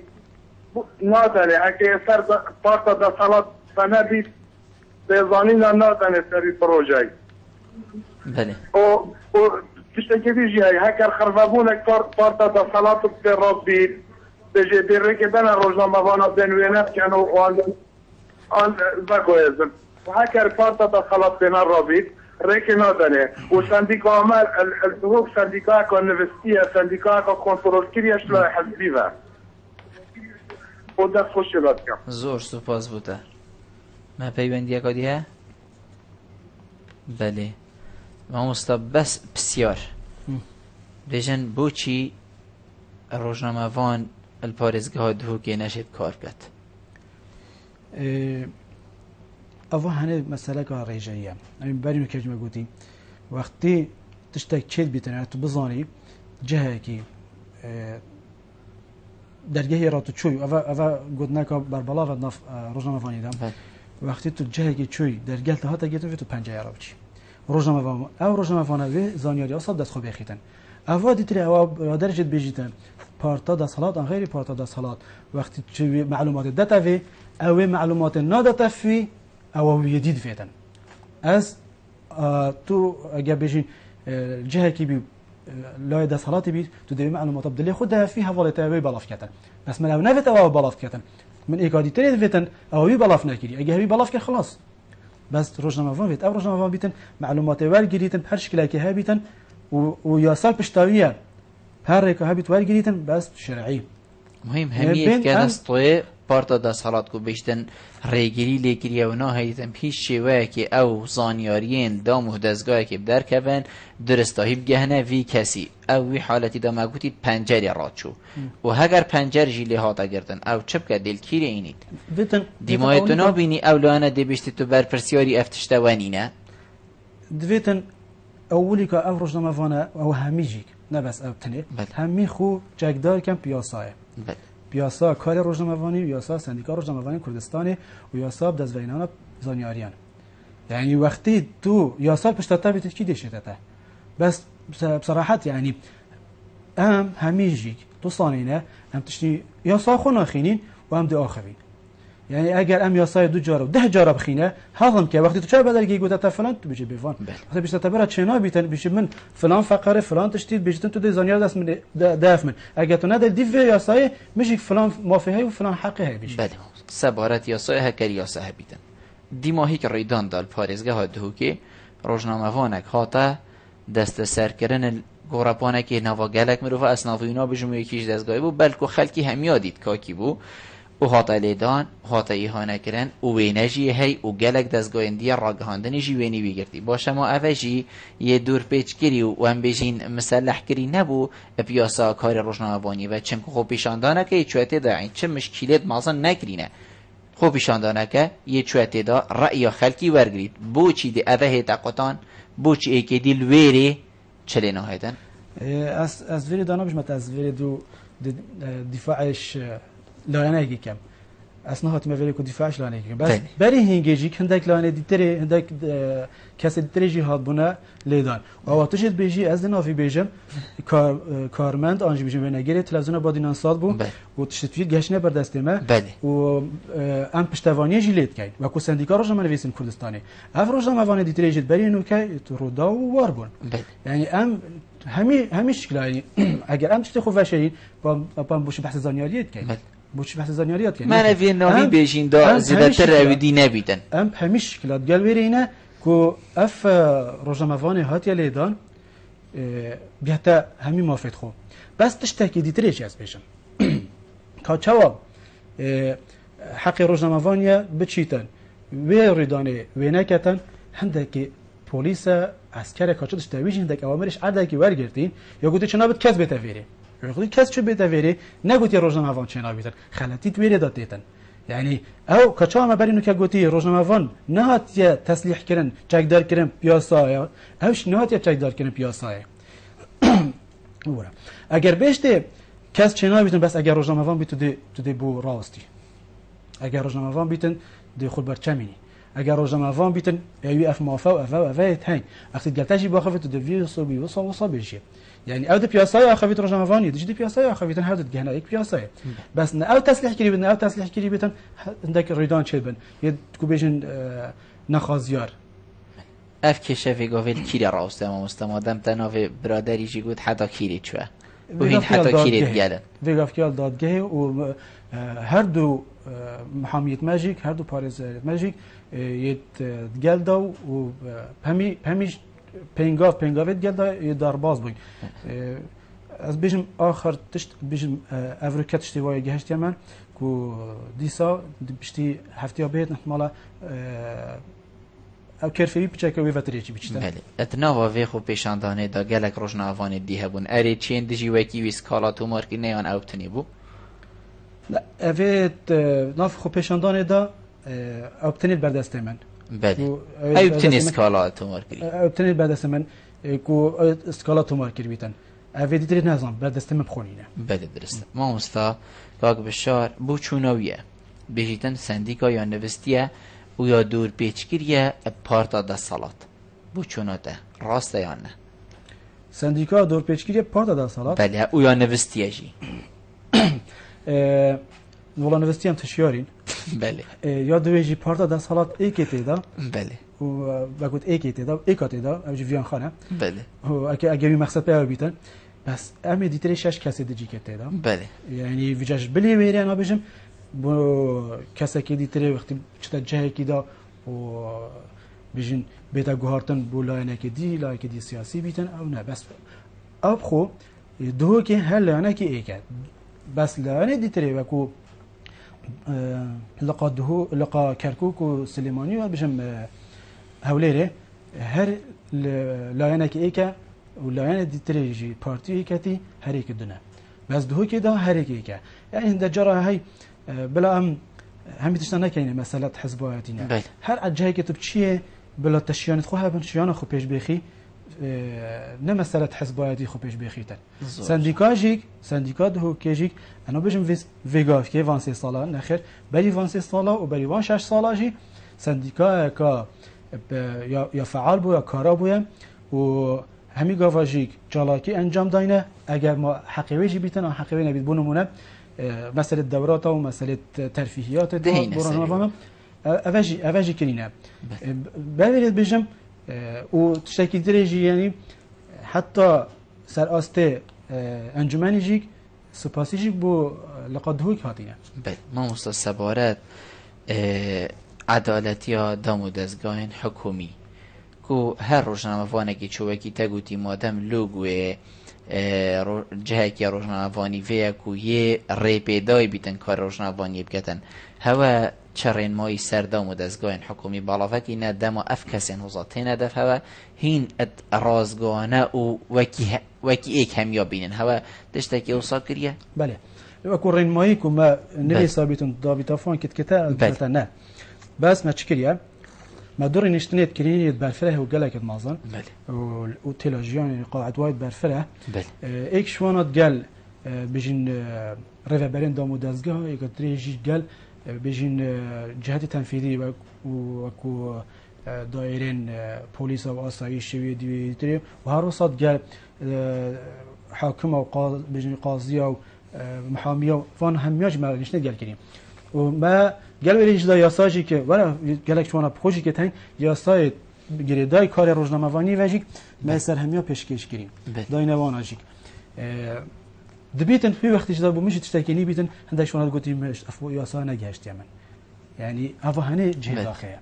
نادنه اگه سر پارتا دا سالات سنه بید پرزانی نادنه سری پروژه بله. و و تشتكي جهه هكا خربابونا بارتا دا صلاة تصالات ربي. تجي بيرك بنا روجنا مبانا بين وينات كانوا ان باكو يزن وهكا بارتا دا صلاة بين ربي. ريكي نادنه. وسنديكا عمل الحقوق سنديكا كونفستيا سنديكا كونترول كيريا شلو حزبيبا. ودا خوش باتکم زور سپاس بوده من پیوندی اکادی ديها بلي مامۆستا بەس پرسیار بێژن بۆچی ڕۆژنامەوان پارێزگەها دووکێ نەشێت کار بکات ئەوە هەنێ مەسەلەکە ڕێژەیە. ئەمین بەری کەژمە گوتی وەختی تشتێک چێت بیتەنێت تو بزانی جهەیەکی دەرگەهی ڕات و چووی ئەوە گوتناکە بەربڵاوە ڕۆژنامەوانیدا وەختی تو جهێکی چووی دەرگەل هاتە گێتێت و پنج ڕوچی ڕۆژنامە ئەو ڕۆژنامەوانەوێ زانیاری دەستخۆ بێخیتن. ئەوە دیتر ئەوە دەرجێت بێژیتن پارتا دەسەڵات ئەن غێری پارتا دەسەڵات وەختی معلوماتی دەتەوێ ئەوێ معلوماتی نادەتەفی ئەوە دفێتن ئەس تو ئەگە بێژین جهێکی بی لای دەسەڵاتی بیت تو دەوێ معلومات بدلێ خود دەفی هەواڵێتەوەی بەڵافکەتن بەس من ئەو نەوێت ئەوە بەڵافکەتن من ئێکادی ترێ دەوێتن ئەوەی بەڵاف نەکردی ئەگە هەوی بەڵافکە خلاص. بەس ڕۆژنامەوان بێت ئەو ڕۆژنامەوان بیتن معلوماتی وەرگریتن هەر شکلاکی هەبیتن و یاسا پشتاویە. هەرێکە هەبیت وەرگریتن بەس شرعی. مهم هەمیە پارتا دەسەڵات و بشتن ڕێگیری لێگیریەوە ناهەیتم هیچ شێوەیەکی ئەو زانیاریین دام و دەستگایەکی بدەرکەبن درستاهی بگەهنە وی کەسی ئەو وی حالەتی دەماگوتی پەنجەری ڕاچوو و هەگەر پەنجەرژی لێ هاتەگرتن ئەو چ بکە دلکیرە اینیت دیمایەتە نابینی ئەو لایەنە دەبیشتی تو بەرپرسیاری ئەفتشتەوەنینە دوێتن ئەولی کە ئەو ڕۆژنامەوانە ئەو هەمیژیک نەبەس ئەو تنێ هەمی خو جێکدارکەم پیاسایە. پیاسا کار ڕۆژنامەوانی و یاسا سندیکا ڕۆژنامەوانی کوردستانی و یاسا دەستڤینانە زانیاریان. يعني وقتی تو یاسا پشتتا بێت کی دێشێتەتە بەس بصراحت يعني هەمیژیک تو سانینە ئەم تشتی یاسا خۆ ناخینین و ئەم يعني اگر ام یاسای دو جارب ده جارب خینه هضم که وقتی تو چه بدل گی گوته فلان؟ تو بيجي بيفان وقتی بیشتر تبرا چنا بیتن بیش من فلان فقره فلان تشتید بیشتن تو زانیار دست من داف من اگر تو ندل دیو یاسای میشه فلان مافیه و فلان حقه بیش بله. سبارت یاسای هکر یاسای بیتن. دی ماهی که ریدان دال پارێزگە ها دهوکێ ڕۆژنامەوانێک هاتە دەستە سەرکردن گۆڕاپانێکی ناوەگەلێک مرۆڤ ئەسناڤینا بژم یەکیش دەستگای بوو بەلکو خەلکی هەمیادیت کاکی بوو و هاتە لێدان هاتە ئیهانەکردن و وێنەژی هەی و گەلک دەستگۆیندیە ڕاگەهاندنیژی وێنی ویگرتی باشەما ئەڤژی یە دوور پێچکری و وەم بێژین مسەلحکردی نەبوو پیاسا کاری ڕۆژناوانی و چنکە خۆ پیشاندانەکە کوێتێداین چه مشکلێت مازن نەکرینە خۆ پیشاندانەکە یە کوێتێدا ڕەئە خەلکی وەرگریت بۆچی دی ئەvە هێتا قوتان بۆچی ئێکێدی لێرێ چلێ ناهێتن ئەس vێری دانابژمە ئەس vێری دوو دیفاعش لایەنەیەکی کەم. ئەسنا هاتمە vێری و دیفاش لایەنێکی بەس بەری هنگێژی هەندێک لایەنە دیترێ هەندێک کەسە دیترێژی هاتبوونە لێدان. ئەوە تشت بێژی ئەس ناوی بێژم کارمەند ئاژ بژم وێنەگەری تلەزیۆنە بۆ دینان سات بوو و تشتوی گەشتە بەردەستێمە و ئەم پشتەوانیەژی لێتکەیت وەکو سندیکا ڕۆژەمە نوویسن کوردستانی. ئەف ڕۆژەمەوانە دیترێژت بەری نوکە ڕوودا و وار بوون. ینی ئەم هەمی هەمی شکلانی ئەگەر ئەم شتی خۆڤشەین بۆشی بەحث زانیاریت کەیت بۆچی بەحث زانیاریت کەین مانە وێنەوەی بێژین زیاتر ڕاویدی نەبیتن ئەم هەمی شکلات. گەلوێرینە کو ئەف ڕۆژەمەوانی هاتیە لێدان بێتە هەمی مافێت خۆ بەس تشتێکی دیترێکی ئەس بێژم کاچەوە حەقی ڕۆژنامەوانە بچیتن. وێ ڕێدانێ وێنەکەتەن هەندێکی پۆلیسە ئەسکەرە کاچە دشتەویژ هەندێک ئەوەمەش ئاداکی وەرگرتین یا گوتی چنابێت کەس بێتە حقوقی کس چه بیت ویری نگوتی روزنامه‌وان چه نابیتن خلاتیت ویری داد يعني أو كچا ما برينو كغوتي روزنامه‌وان نهات يا تسليح كرن چاكدار كرن پياسا اوش نهات يا چاكدار كرن پياسا ورا اگر بشته کس چه نابیتن بس اگر روزنامه‌وان بیتو دی تو دی بو راستی اگر روزنامه‌وان بیتن دی خود برچمینی اگر روزنامه‌وان بیتن اوی اف مافا و اف و اف هنگ وقتی گلتاشی باخفت تو دی ویوسو بیوسو وصابیشه یعنی ئەو پیاسای ئاخەویت ڕژەمەوانی دژی پیاسای ئاخەویتن هەردت گەهنا یک پیاسایە. بەس ئەو تەسلیحگیری بن ئەو تەسلیحگیری بێتن هەندێک ڕێدان چێ بن. یکوبێژن كيري آه، ئەف تمام گۆڤێت کیرە ڕاستەمە مستەمادەم تەناوێ حتى كيري تشوا کیری حتى كيري حتا کیرێت گەلن ڤێگافکیال جي و آه، هەردوو آه، محامیت مەژیک باريز ماجيك مەژیک یت دو و هەمی هەمیش پنگاف پنگاوت گل دا دار باز بوی از بیشم آخر تشت بیشم افریقا تشتی وای گهشتی من کو دیسا بشتی هفته ها بهت نحمالا او کرفی بچه وی فتری چی بچتا بله اتناوا وی خو پیشاندانه دا گلک روشنا افان دی هبون اری چین دجی وکی وی سکالا تو مارکی نیان او تنی بو لا اوید ناف خو او بله و- او تنی سکالا تو مارکی او تنید بردست من کو اسکالا تو مارکی بیتن. اوید دیتری نظام بردست من بخونینه بله درسته. ما مستا کاک بشار بو چوناویه بجیتن سندیکا یا نوستیه و یا دور پیچگیریه پارتا سالات. بو چوناته راسته یا نه؟ سندیکا دور پیچگیری پارتا سالات. بله او یا نوستیه جی. ولا نوستی هم تشیارین. بله یا دویجی پارتا دا سالات ای که تیدا بله و بگوت ای که تیدا ای که تیدا او جویان خانه بله و اگه اگه بی مقصد پیدا بیتن بس امی دیتری شش کسی دیجی که تیدا بله یعنی ویجاش بلی ویری انا بجم بو کسی که دیتری وقتی چتا جه کی دا و بجن بیتا گوهارتن بو لاینه که دی لایه که دی سیاسی بیتن او نه بس اب خو دو که هر لاینه که ای کرد بس لاینه دیتری وکو لقا دهو لقا کرکوک و سلیمانی و بجم آه، هوليري هر لاينا كي ايكا ولاينا دي تريجي بارتي ايكاتي هريك الدنا بس دهو كده هريك ايكا يعني هند جرى هاي آه، بلا ام هم تشتنا كاينة مساله حزباتنا بله. هر عجاي كتب شيء بلا تشيان خوها بن شيان خو بيش بيخي نمسرت حزبایەتی خۆ پێشبێخیتن سندیکاژێک سندیکات هۆکێژێک ئەنا بژم ڤێگاافکێ وان سێ ساڵان نەخێر بەری وان سێ ساڵا و بەریوان شش ساڵاژی سندیکایەکە یا فعال بووە کارا بووە و هەمی گاواژێک جاڵاکی ئەنجام داینە ئەگەر ما حقیێژی بیتن حقیێ نەبیت بوونمونە مەسلت دەوراتە و مەسلت تەرفیهیاتە دەین ئەڤژی کرینە بەێت بژم کرینه ببینید بجم اه، و تشتکی درجی یعنی حتی سر آسته انجمنی جیک سپاسی جیک بو لقد هوک هاتینه بله ما مستا سبارت عدالتی ها دام و دزگاهن حکومی. کو هر روشنامه وانگی چوبکی تگوتی مادم لوگوه رو- جهکی روشنامه وانی ویا کو یه ری پیدای بیتن کار روشنامه وانی هوا چرین مای سەردەم و دەستگۆێن حکومی بەڵەفەکی نەدەم و ئەف کەسێن وزەتێنە دەفەوە هین ئەت ڕۆزگۆنە و وەکی ئێک هەمیۆ بینن هەوە دشتێکی وسا کردە بەێ وەکو ڕێنمایی کومە نوێ سابیتون دابیتەفۆن کتکەتە نە باسمە چ ما دوری نشتنیت کرینیت برفره و گلکت مازن. بله. و وتيلوجيون قاعد وايد برفره. بله. آه، ایک شوانات قال آه، بجين آه، ريفابرين دامو دزگاه يقدر يجي قال تنفيذي وك- وكو اه، دايرين اه، بوليس او اسايش شوي دي تري وهروسات قال اه، حاكمه وقاضي بيجين قاضيه و اه، محاميه فان همياج ما نشنه قال كريم وما قال وليش دا ياساجي كي ولا قالك شوانا بخوشي كي تاين ياساي گریدای کار روزنامه‌وانی وجیک ما دبيتن في وقت جدا مش تشتكي لي بيتن عندك شو هاد قوتي مش أفو يوصانا جهشت يمن يعني أفو هني جهة خير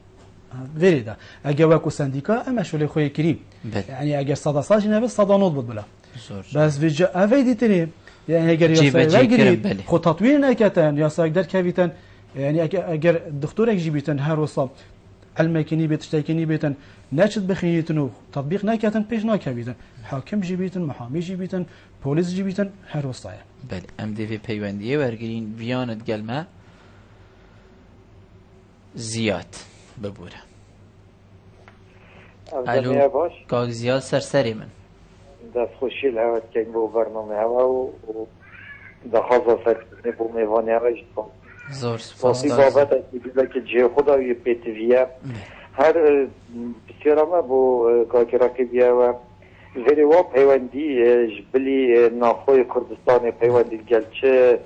غير ده أجي واقو سانديكا اما شو اللي خوي كريم يعني أجي صدا صاج نبي صدا نوض بدلا بس في جا افي دي تري يعني اجا يوصل تطوير اكتن يوصل قدر كافيتن يعني اجر دكتورك جيبيتن هر وصل علمكني بيت تشتكيني بيتن ناشد بخيتنو تطبيق ناكاتن بيش ناكابيتن حاكم جيبيتن محامي جيبيتن بوليس جيبيتن هر وصايا بله ام دی وی پیوندیه. ورگرین ویانت گلمه. زیاد. ببوره. الو کاک زیاد سرسری من. دست خوشی لحوت که بو برنامه هوا و و دخواست سرکنه بو میوانی هوا جدام زور سپاس. باقی دارم. بابت اکی که جه خدا یه پیتویه هر اه، بسیارمه بو اه، کاکی راکبیه و زیری وا پیوندی جبلی ناخوی کردستان پیوندی. گلچه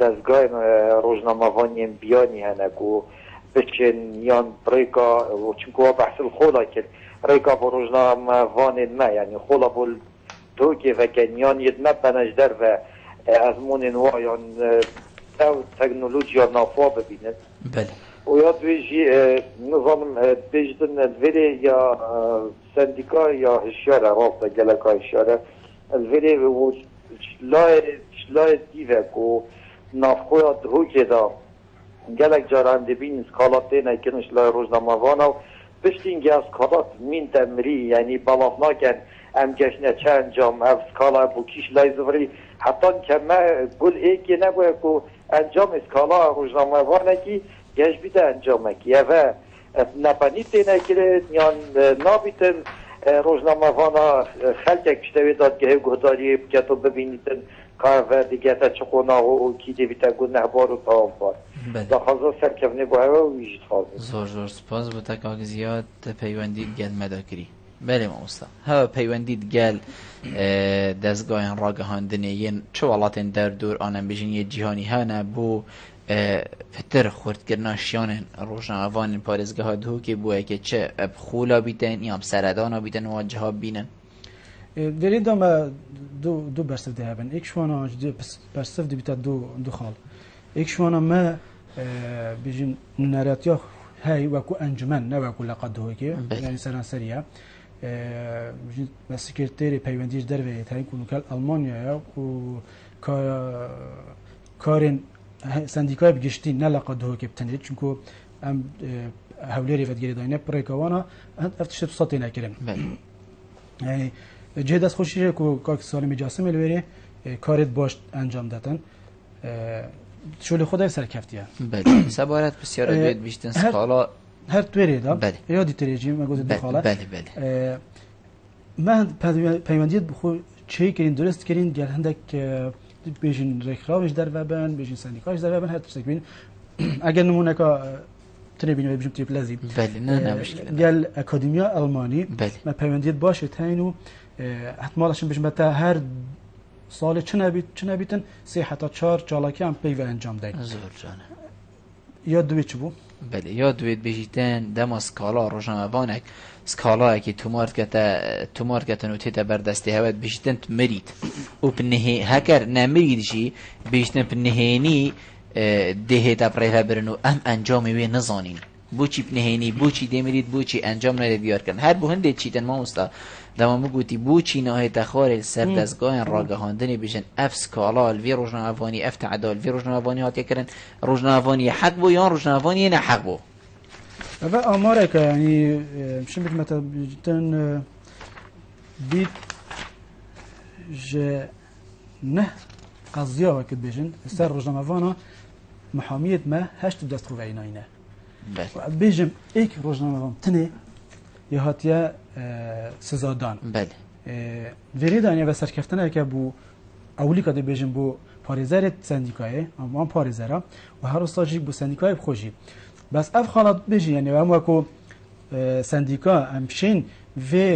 دزگاه اه، روزنامه‌وانی بیانی هنگ و بچن یان ریکا و چونکو بحث الخولا کرد. ریکا با روزنامه‌وانی ما یعنی خولا بول تو که و کنیان ید مبنش در و ازمون نوایان تو تکنولوژیا نافا ببیند بله. و یا دویجی نظام بیجدن الویلی یا سندیکا یا هشیاره راست گلکا هشیاره الویلی و شلای دیوه کو نافخویا دهوکه دا گلک جاران دبین سکالات دینا کنش لای روزنامه وانا پشتین گه سکالات مین تمری یعنی بلاف ناکن ام گشنه چه انجام اف سکالا بو کیش لای زوری که ما گل ایکی نبوه انجام کی و نپنی تینه کرد یا نابیتن روزنامه وانا خلک کشتوی داد که گهداری که تو ببینیتن کار و دیگه تا چخونا و کی دیویتا گو نهبار و تاهم بار. بله. دا خازا سرکفنی بو هوا و ویجد خازی زۆر زۆر سپاس بۆ تاکاک زیاد. پەیوەندیت گەل مەداکری بەێ مامۆستا هەوە پەیوەندیت گەل دەستگایان ڕاگەهاندنێ یەن چ وڵاتێن دەردور ئانە بژین یە جیهانی هەنە بۆ فتر خوردکردنا شیانن ڕۆژناوانن پارێزگەها دووکێ بووە چه ئەب خولا بیتن یام سەردانا بیتن واجهها بینن. دەری دامە دوو بەرسف دەهبن ئێک شوانە بەرسف دەبیتە دوو خاڵ ئێک شوانە مە بژین نەرەتیا هەی وەکو ئەنجمەن نەوەکو لە قەدهۆکێ ینی سەرانسەریە بە سکرتێری پەیوەندیش دەروێت هەی کوونکەل ئەلمانیایە و کارێن سندیکای بگشتی نه لە قەدهۆکێ بتەنێت چونکو ئەم هەولێری vەدگەری پڕێکەوانە ئەف تشت سەڵی نەکردن یعنی جه دست خوشی کو کاک سالمی جاسم الوری کارت باش انجام دادن شغل خود سر کفتیه بله. سبارت بسیار بید بیشتن توری دا. بله. یادی گفت دخاله بله بله من پیوندیت بخو چه کردین درست کردین گل هندک بیشین رکراوش در وبن بیشین سندیکاش بین اگر نمونه که تنه بینیم بجم تیپ لازم بله نه نه مشکل گل اکادمیا آلمانی. بله. ما پیوندیت باشه تاینو. احتمالش بشم. بتا هر سال چه نبیت چه نبیتن؟ سه حتی چهار چالاکی هم پیو انجام دهید زور جانه یا دوی چه بو؟ بله. یا دوید بجیتن دم سکالا روشنموانک سکالا که تومارد کتا تومارد کتا نوتی تا بردستی هوت بجیتن مرید. و پنهی هکر نمریدشی بجیتن پنهینی دهه تا پریلا برنو. ام انجامی وی نزانین. بوچی پنهینی بوچی دمیرید؟ بوچی انجام نده بیار کردن هر بو هنده چیتن ما دەما مگوتی بوچی نه تخار سر ناهێتە خۆرێ سەر دەستگاهیان ڕاگەهاندنی بژن ئەف سکاڵالوی ڕژناوانی ئەف تعدالوی ڕژناوانی هاتێکردن ڕژناوانی حق بو یان ڕژناوانی نەحەق بوو ئەە ئامارێکە ینی آه، شم بمەتە بجتن آه، بیت ج نه قەزیەوە کرد بێژن سەر ڕژناوانە محامیت ما هشت دست مە هەشت دەستخوڤینینە بێژم ئیک تنه یه یهاتە سزادان. بله. وری دانیا و سرکفتنه که بو اولی که بیجم بو پارێزەرێت سندیکایە ئەمان پارێزەرە و هەر ستاژیک بۆ سندیکای بخۆشی بەس ئەف خاڵات بژی یعنی ئەم وەکو سندیکا ئەم پشین vê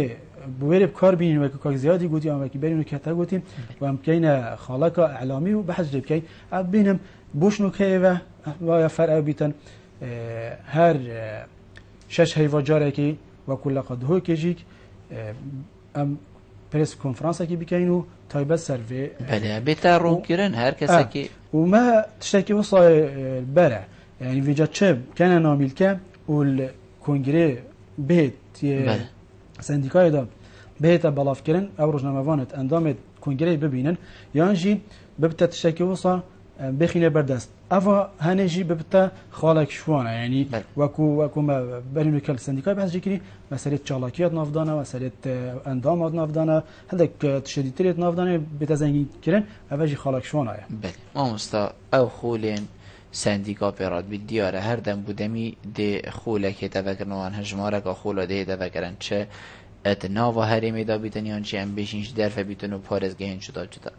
bi wêrê bi kar bînin wekî kak ziyadî gotî an wekî berîn û kete gotî û em bikeyne xalaka elamî û behez lê bikeyn ev bînim boşnûkeyê ve vaya fer ew bîtin وكل قد هو كيجيك آه، أم بريس كونفرنس كي بكاينو تايب سيرفي. بلا بيتا روكرن هر كسكي آه، وما تشتكي وصا البارع آه، يعني فيجا تشيب كان أنا ملكا والكونغري بيت سانديكاي دا بيتا بلافكرن أو ما مافونت اندوميت كونغري ببينن. يعني يانجي ببتا تشتكي وصا بخینه بردست اوا هنجی ببتا شوانه یعنی بله. وکو وکو ما برینو کل سندیکای بحث جکری مسئله چالاکیات نافدانه مسئله اندامات نافدانه بتا زنگی کرن اوا جی خالک شوانه بله. ما مستا او خولین سندیکا پیراد بی دیاره هر دم بودمی ده خوله که تفکر نوان هجماره که خوله ده تفکرن چه ات ناو هریمی دا بیتن یان چه ام بیشینش درف بیتن و پارزگهین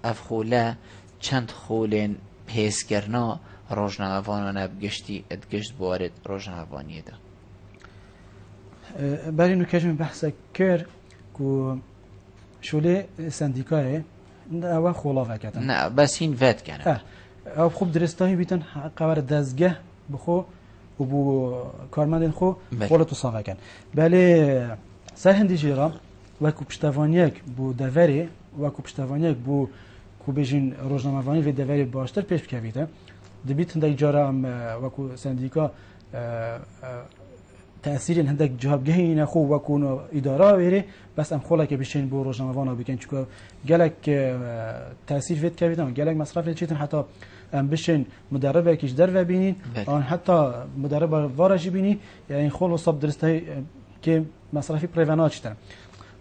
اف خوله چند خولین پیس کرنا روشنوانان بگشتی ات گشت بوارد روشنوانیه ده برای نکشم بحث کر کو شوله سندیکای او خلاف کردن نه بس این ود کنه او خوب درستایی بیتن قبر دزگه بخو و بو کارمندین خو بله. خولت و صافه کن بله سر هندی جیرا و کو پشتوانیک بو دوری وەکو پشتوانیەک بوو کو بێژین ڕۆژنامەوانی وێ دەوێت باشتر پێش بکەویتە دەبیت هەندێک جارە ئەم وەکو سندیکا تاثیرین هەندێک جوابگەهی نەخۆ وەکوون و ئیدارا وێرێ بەس ئەم خۆڵێکی بشین بۆ ڕۆژنامەوانە بکەن چکە گەلک تاثیر وێت کەویتەوە گەلک مەصرف چیتن حتا ئەم بشین مدربێکیش دەرە بینین ئەوان حتا مدرب وارەژی بینی. یعنی خۆڵ و سەب درستی کێ مەصرفی پرێڤەناچتە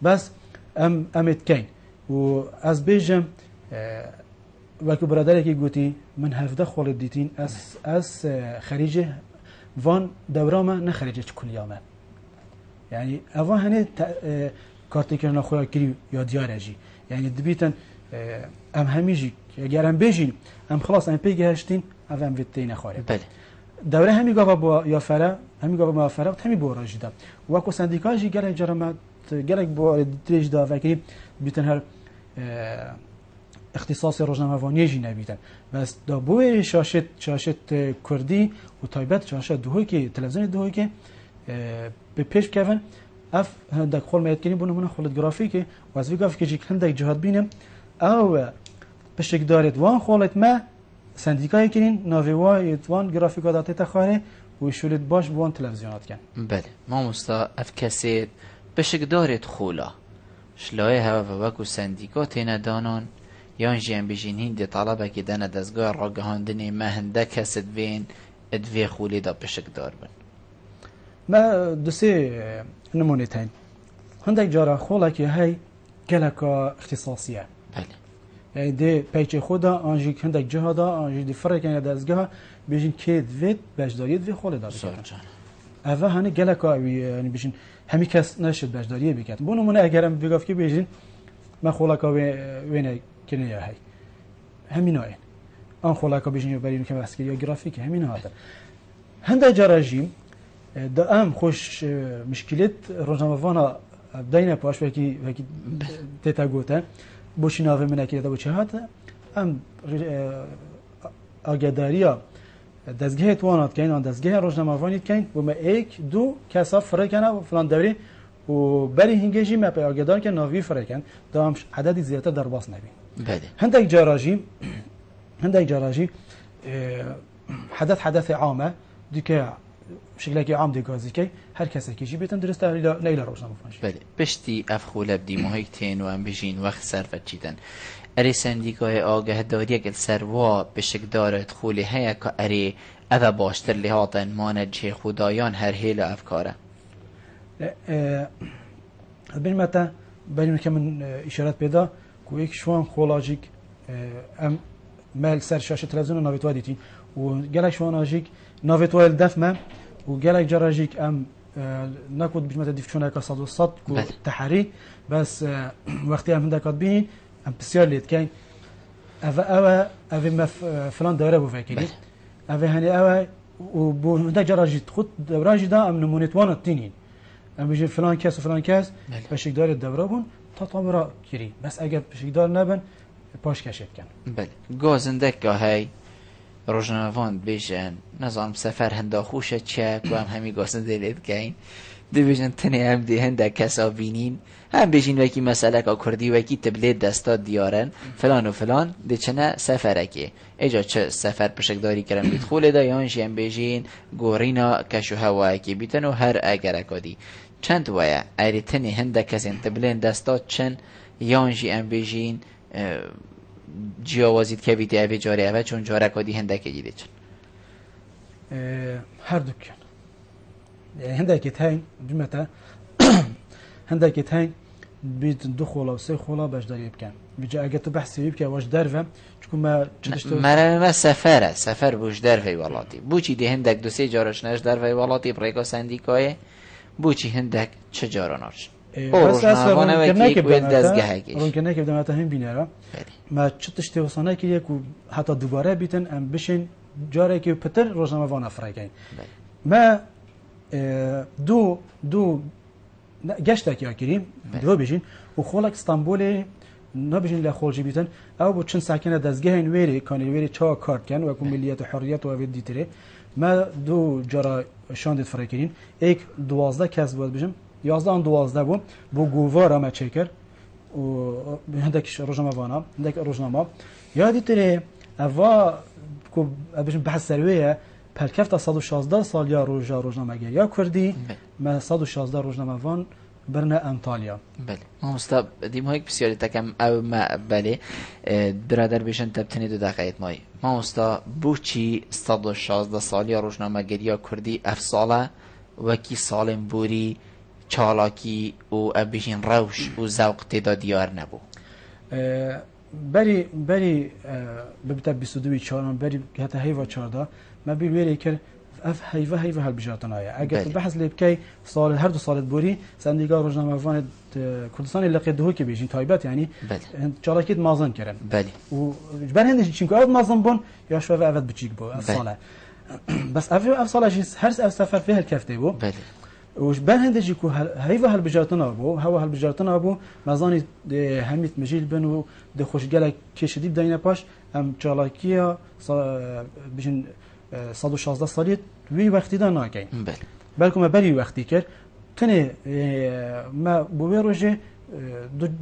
بەس ئەم ئەمێت کەین و ئەس بێژم وەکو برادێکی گوتی من هەفدە خۆڵت دیتین ئەس خەریجێ وان دەورامە نەخەرجێت کولیامە یعنی ئەوە هەنێ کارتێکردن خۆیاکری یا دیارەژی یعنی دەبیتن ئەم هەمیژی گەرم بێژین ئەم خلاص ئەم پێی گەهشتین ئەو ئەم وێتی نەخوارێ. دەورە هەمی گاوە بۆ یافرە هەمی گاوە مافرە هەمی بۆ ڕژیدا وەکو سندیکاژی گەلێک جەرەمە گەلێک بۆ درێژداڤەکەی بیتن هەر اختصاصی ڕۆژنامەوانیێژی نەبیتن بەس دا بۆی شاشت شاشت کوردی و تایبەت شاشە دوهۆکی تەلەڤزیۆنی دوهۆکی بە پێش بکەن ئەف هەندێک خۆڵمەتکردنی بوون منە خۆلت گرافیکی وازوی گافکێکی هەندێک جهات بینم ئەو پشتێکدارێت وان خۆڵێت مە سندیکایکردین ناوێوایوان گرافیکا داتێتە خوارێ و شولت باش بوان تەلەڤزیۆناتکەن بەێ مامۆستا ئەف کەسێت پشکدارێت خۆلا شلایە هەوە وەکو سندیکا تێنەدانان یان ژیان بژین هیندێ تاالبێکی دەنە دەستگای ڕاگەهاندنی مە هەندە کەست بێن ئەدوێ خولێدا پشکدار بن. مە دوسێ نمونێت هەین هەندێک جارە خۆڵێکی هەی گەلەکە اختصاسیە دێ پەیچێ خۆدا ئاژی هەندێک جهادا ئاژی دیفرێکیان دەستگەها بێژین کێ دوێت بەشداریت وێ خۆلێدا ئەڤە هەنە گەلەکەوی بژین هەمی کەس نەشت بەشداریە بکات بۆ نمونە ئەگەرم بگافکی بێژین مە خۆڵەکە وێنە كنيا هاي همين نوعين ان خلاك بيجي برين كما اسكي جرافيك همين هذا هندا جراجيم دا ام خوش مشكلة روزنامه‌وانا بدينا باش وكي وكي تيتا گوتا بوشي ناوه من اكيد بوشي هات ام آگداریا دەستگەهێت وانات کەین آن دەستگەه ڕۆژنەماوانیت کەین بمە ئەیک دوو کەسا فرەکەنە و فلان دەوری و بەری هنگێژی مەپی ئاگدار کە ناوی فرەکەن دام عددی زیاتر دەرباس بله. هندك جراجي هندك جراجي آه، حدث حدثة عامة دیکە شکلێکی عام دێگازیکەی هەر کەسێکیشی بێتن درستا لەی لە ڕۆژان بفانش پشتی ئەفخولە بدیمۆهی تێنوان بژین وەخت سەرفە چیتن ئەری سندیکۆی ئاگەهدەریەکت سەروا پشکدارت خولی هەیە کە ئەری اذا باشتر لێ هاتن مانە جێخودایان هەرهێ لە ئەفکارە آه، آه، بمەتە بەنیکە من ئیشارەت پێدا کوێک شوان خۆلاژیک ئەم مال سەر شاشە تەلەڤزیۆن ناوێتوا دیتین و گەلێک شواناژیک ناوێتوایل دەفمە و گەلێک جاراژیک ئەم نەکوت بمەتە دیفچۆنەکە سە سە تەحری بەس وەختی ئەم هەندەکات بین ئەم پرسیار لێتکەین ئەvە ئەوە ئەێ فلان دەورە بۆ فێکردی ئەێ هەنێ ئەوە بۆ هەندە جاراژی خود دەوراژیدا ئەم نمونێتوانە تینین ئەم بژێ فلان کەس و فلان کەس بەشێکدارێت دەورە بوون تا تامرا کری بەس ئەگەر پشکدار نەبن پاش کەشێتکەن گۆزندێکگا هەی ڕۆژنەوان بێژن نەزانم سەفەر هەندا خوشە چەک وام هەمی گۆسندێ لێ بکەین دەبێژن تنێ ئەم دێ هەندە کەسا بینین. هەم بێژین وەکی مەسەلەکە کوردی وەکی تبلێت دەستا دیارن. فلان و فلان. دچنە سەفەرەکێ ئێجا چه سەفەر پشکداری کردن بیت. خۆلێدا یان ژیان بێژین گۆڕینە کەش و هەوایەکی بیتن و هەر ئەگەرەکۆدی چەند وایە؟ ئەریتنی هەندە کەسێن تبلێن دەستا چەند؟ یانژی ئەم بێژین جیاوازیت کەبیتی ئەێ جارێ ئەوە چون جارەکۆدی هەندەکەی دێچن هەردووکەن هەندێکێت هەین بمەتە هەندێکێت هەین بیت دو خۆڵە و سێ خۆڵا بەشداری بکەن. بجا ئەگە تو بەحسی بکە وەش دەرە مەرەمە سەفەرە سەفەر بوش دەرەی وڵاتی. بچی دی هەندێک دوسێ جارش نەش دەرەی وڵاتی ڕێگە سندیکایە بۆچی هەندێک چه جارە ناچ ڕوونکەنێکی دەماتە هەم بینەرە ما چ تشتێ وسانەکی یەک و هەتا دووبارە بیتن ئەم بشین جارێکی و پتر ڕۆژنامەوانە فڕێگەین ما دوو دوو گەشتێکی یاکریم دۆ بژین و خۆڵک ئستانبولێ نبژین لە خۆڵژی بیتن. ئەو بۆ چەند ساکەنە دەستگەهین وێری کانیوێری چاوە کارکەن وەکو ملیەت و حڕیەت و ئەوێت دیترێ ما دوو جارە شاندێت فڕێکردین ئەیک دوازدە کەس بۆ بژم یازدان دوازدە بووم بۆ گوڤارە مە چێکرد و هندك روجنامه وانا. هندك روجنامه يا دي تري اوا کو ابش بحث سرويه پرکفت 116 سال یا روژا روزنامه یا کردی ما 116 روزنامه وان برنه انطالیا بله. ما مستب دیم های بسیاری تکم او ما بله. برادر بیشن تبتنی دو دقیقیت مای. مامۆستا بۆچی 16 سالی ڕۆژنامەگەریە کوردی ئەف ساڵە وەکی ساڵم بوری چاڵاکی و ئەبژین ڕەوش و زەوق تێدا دیار نەبوو آه، بەری بەری آه، ببتە بیستدوی چۆن بەری هەتە هەیڤە چاردا مەبی وێری کرد ئەف هەیڤە هەیڤە هەلبژاتنایە ئەگەر بەحز لێ بکەی ساڵ هەردوو ساڵت بوری سندیگا ڕۆژنامەوانێت لقی دهو که بیشین تایبت یعنی چالاکیت مازن کردن. بله. و بر هندش چونکه اول مازن بون یا شو اول بچیک بو ساله بس اف اف ساله هر سفر فيه الكفته بو. بله. وش هندجي كو هيفا هالبجارتنا بو هوا هالبجارتنا بو مزاني هميت مجيل بنو ده خوش گله کشدی داینه پاش هم چالاکیا بجن 116 سالی وی وقتی دا ناکین. بله. بلکه ما بری وقتی کرد. Tenê me bi wê rojê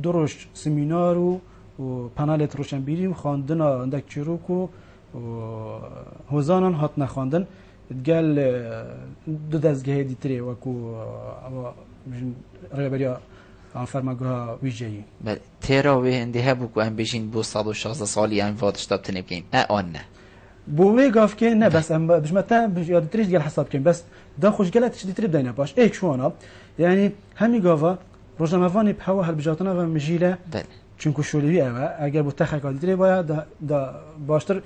du roj semînar û penalê rojembîrî û xandina hindek çîrok û hozanan hatine xandin gel du dezgehê dîtirê wekû rêberiya فرماگوها ویژه‌ای بله تیرا وی هندی ها بو که هم بشین بو 116 سالی هم وادشتاب تنه بگیم اه آن نه بو وی گاف که نه بس ام بشمتا یاد تریش گل حساب کن بس دا خوشگەلە تشتی تر بدەینە باش. ئەی چۆنا یعنی هەمی گاوە ڕۆژنامەوانی پاوە هەلبژاتنەوە مژیلە چونکو شوروی ئەوە ئەگەر بۆ تەخەکان درێ باە باشتر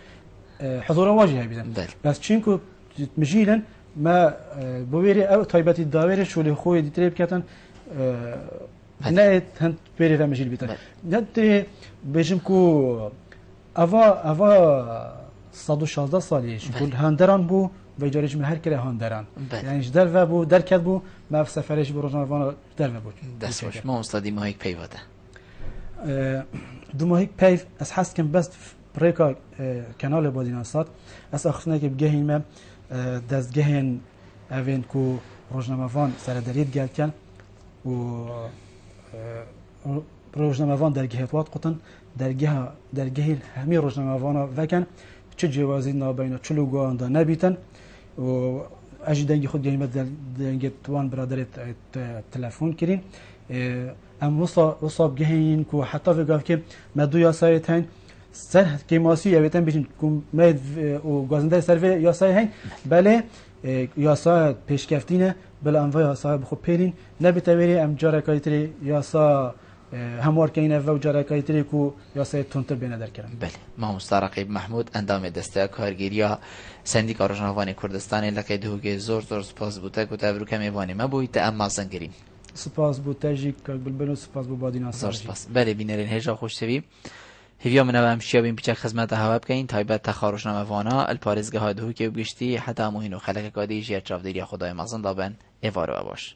حزۆرە واژی هەبیدن بەس چینکو مژیلن مە بۆێری ئەو تایبەتی داوێرە شولی خۆی دیترێ بکەن نایێت هەند پێێرە مژیل بیتە بێژم کو ئەوە ئەوە 16 ساڵیش هەندەران بوو و جارج من هر کله هاندران یعنی در و بو در کد بو ما في سفرش بو روزنامه در و بو. دست باش. ما استادی ماهیک پیواده. دو ماهیک پیو از حس کم بس بريكا كانال بوديناسات اس اخفنا كي بجهين ما دزگهن اوین کو روزنامه وان سر درید گل کن و روزنامه وان درگه وات قطن. درگه درگه همه روزنامه وانا وکن. چه جوازی نابینا چلو گوان دا نبیتن. اج دنگی خود یعنی يعني مثلا دنگ توان برادر تلفن کردین إيه، أم وصا وصا بگهین کو حتی فکر که مدو یا سایت هن سر کیماسی یا بیتن بیشین کم مد و گازنده سر یا سایت هن بله إيه، یا سایت پیشکفتینه بله انوای یا سایت بخو پیرین نبیتویری ام جارکایتری یا سایت هموار که اینه و جاره کایتری کو یاسا تونتر بینه در کرن بله ما مسترقیب محمود اندام دسته کارگیری ها سندیک آرژانوان کردستان لکه دوگه زور زور سپاس بوده که تبرو کمی وانی ما بویت اما زنگریم سپاس بو تاجیک بلبنو سپاس بو بادینا زور سپاس. بله بینرین هجا خوش تبی هیویا من هم شیابین پیچک خدمت هوا بکنین تایبت تخارش نام وانا الپارزگاه ها دهو که بگشتی حتی موهین و خلق کادی جیر چاودیری خدای مغزن دابن. ایوارو باش.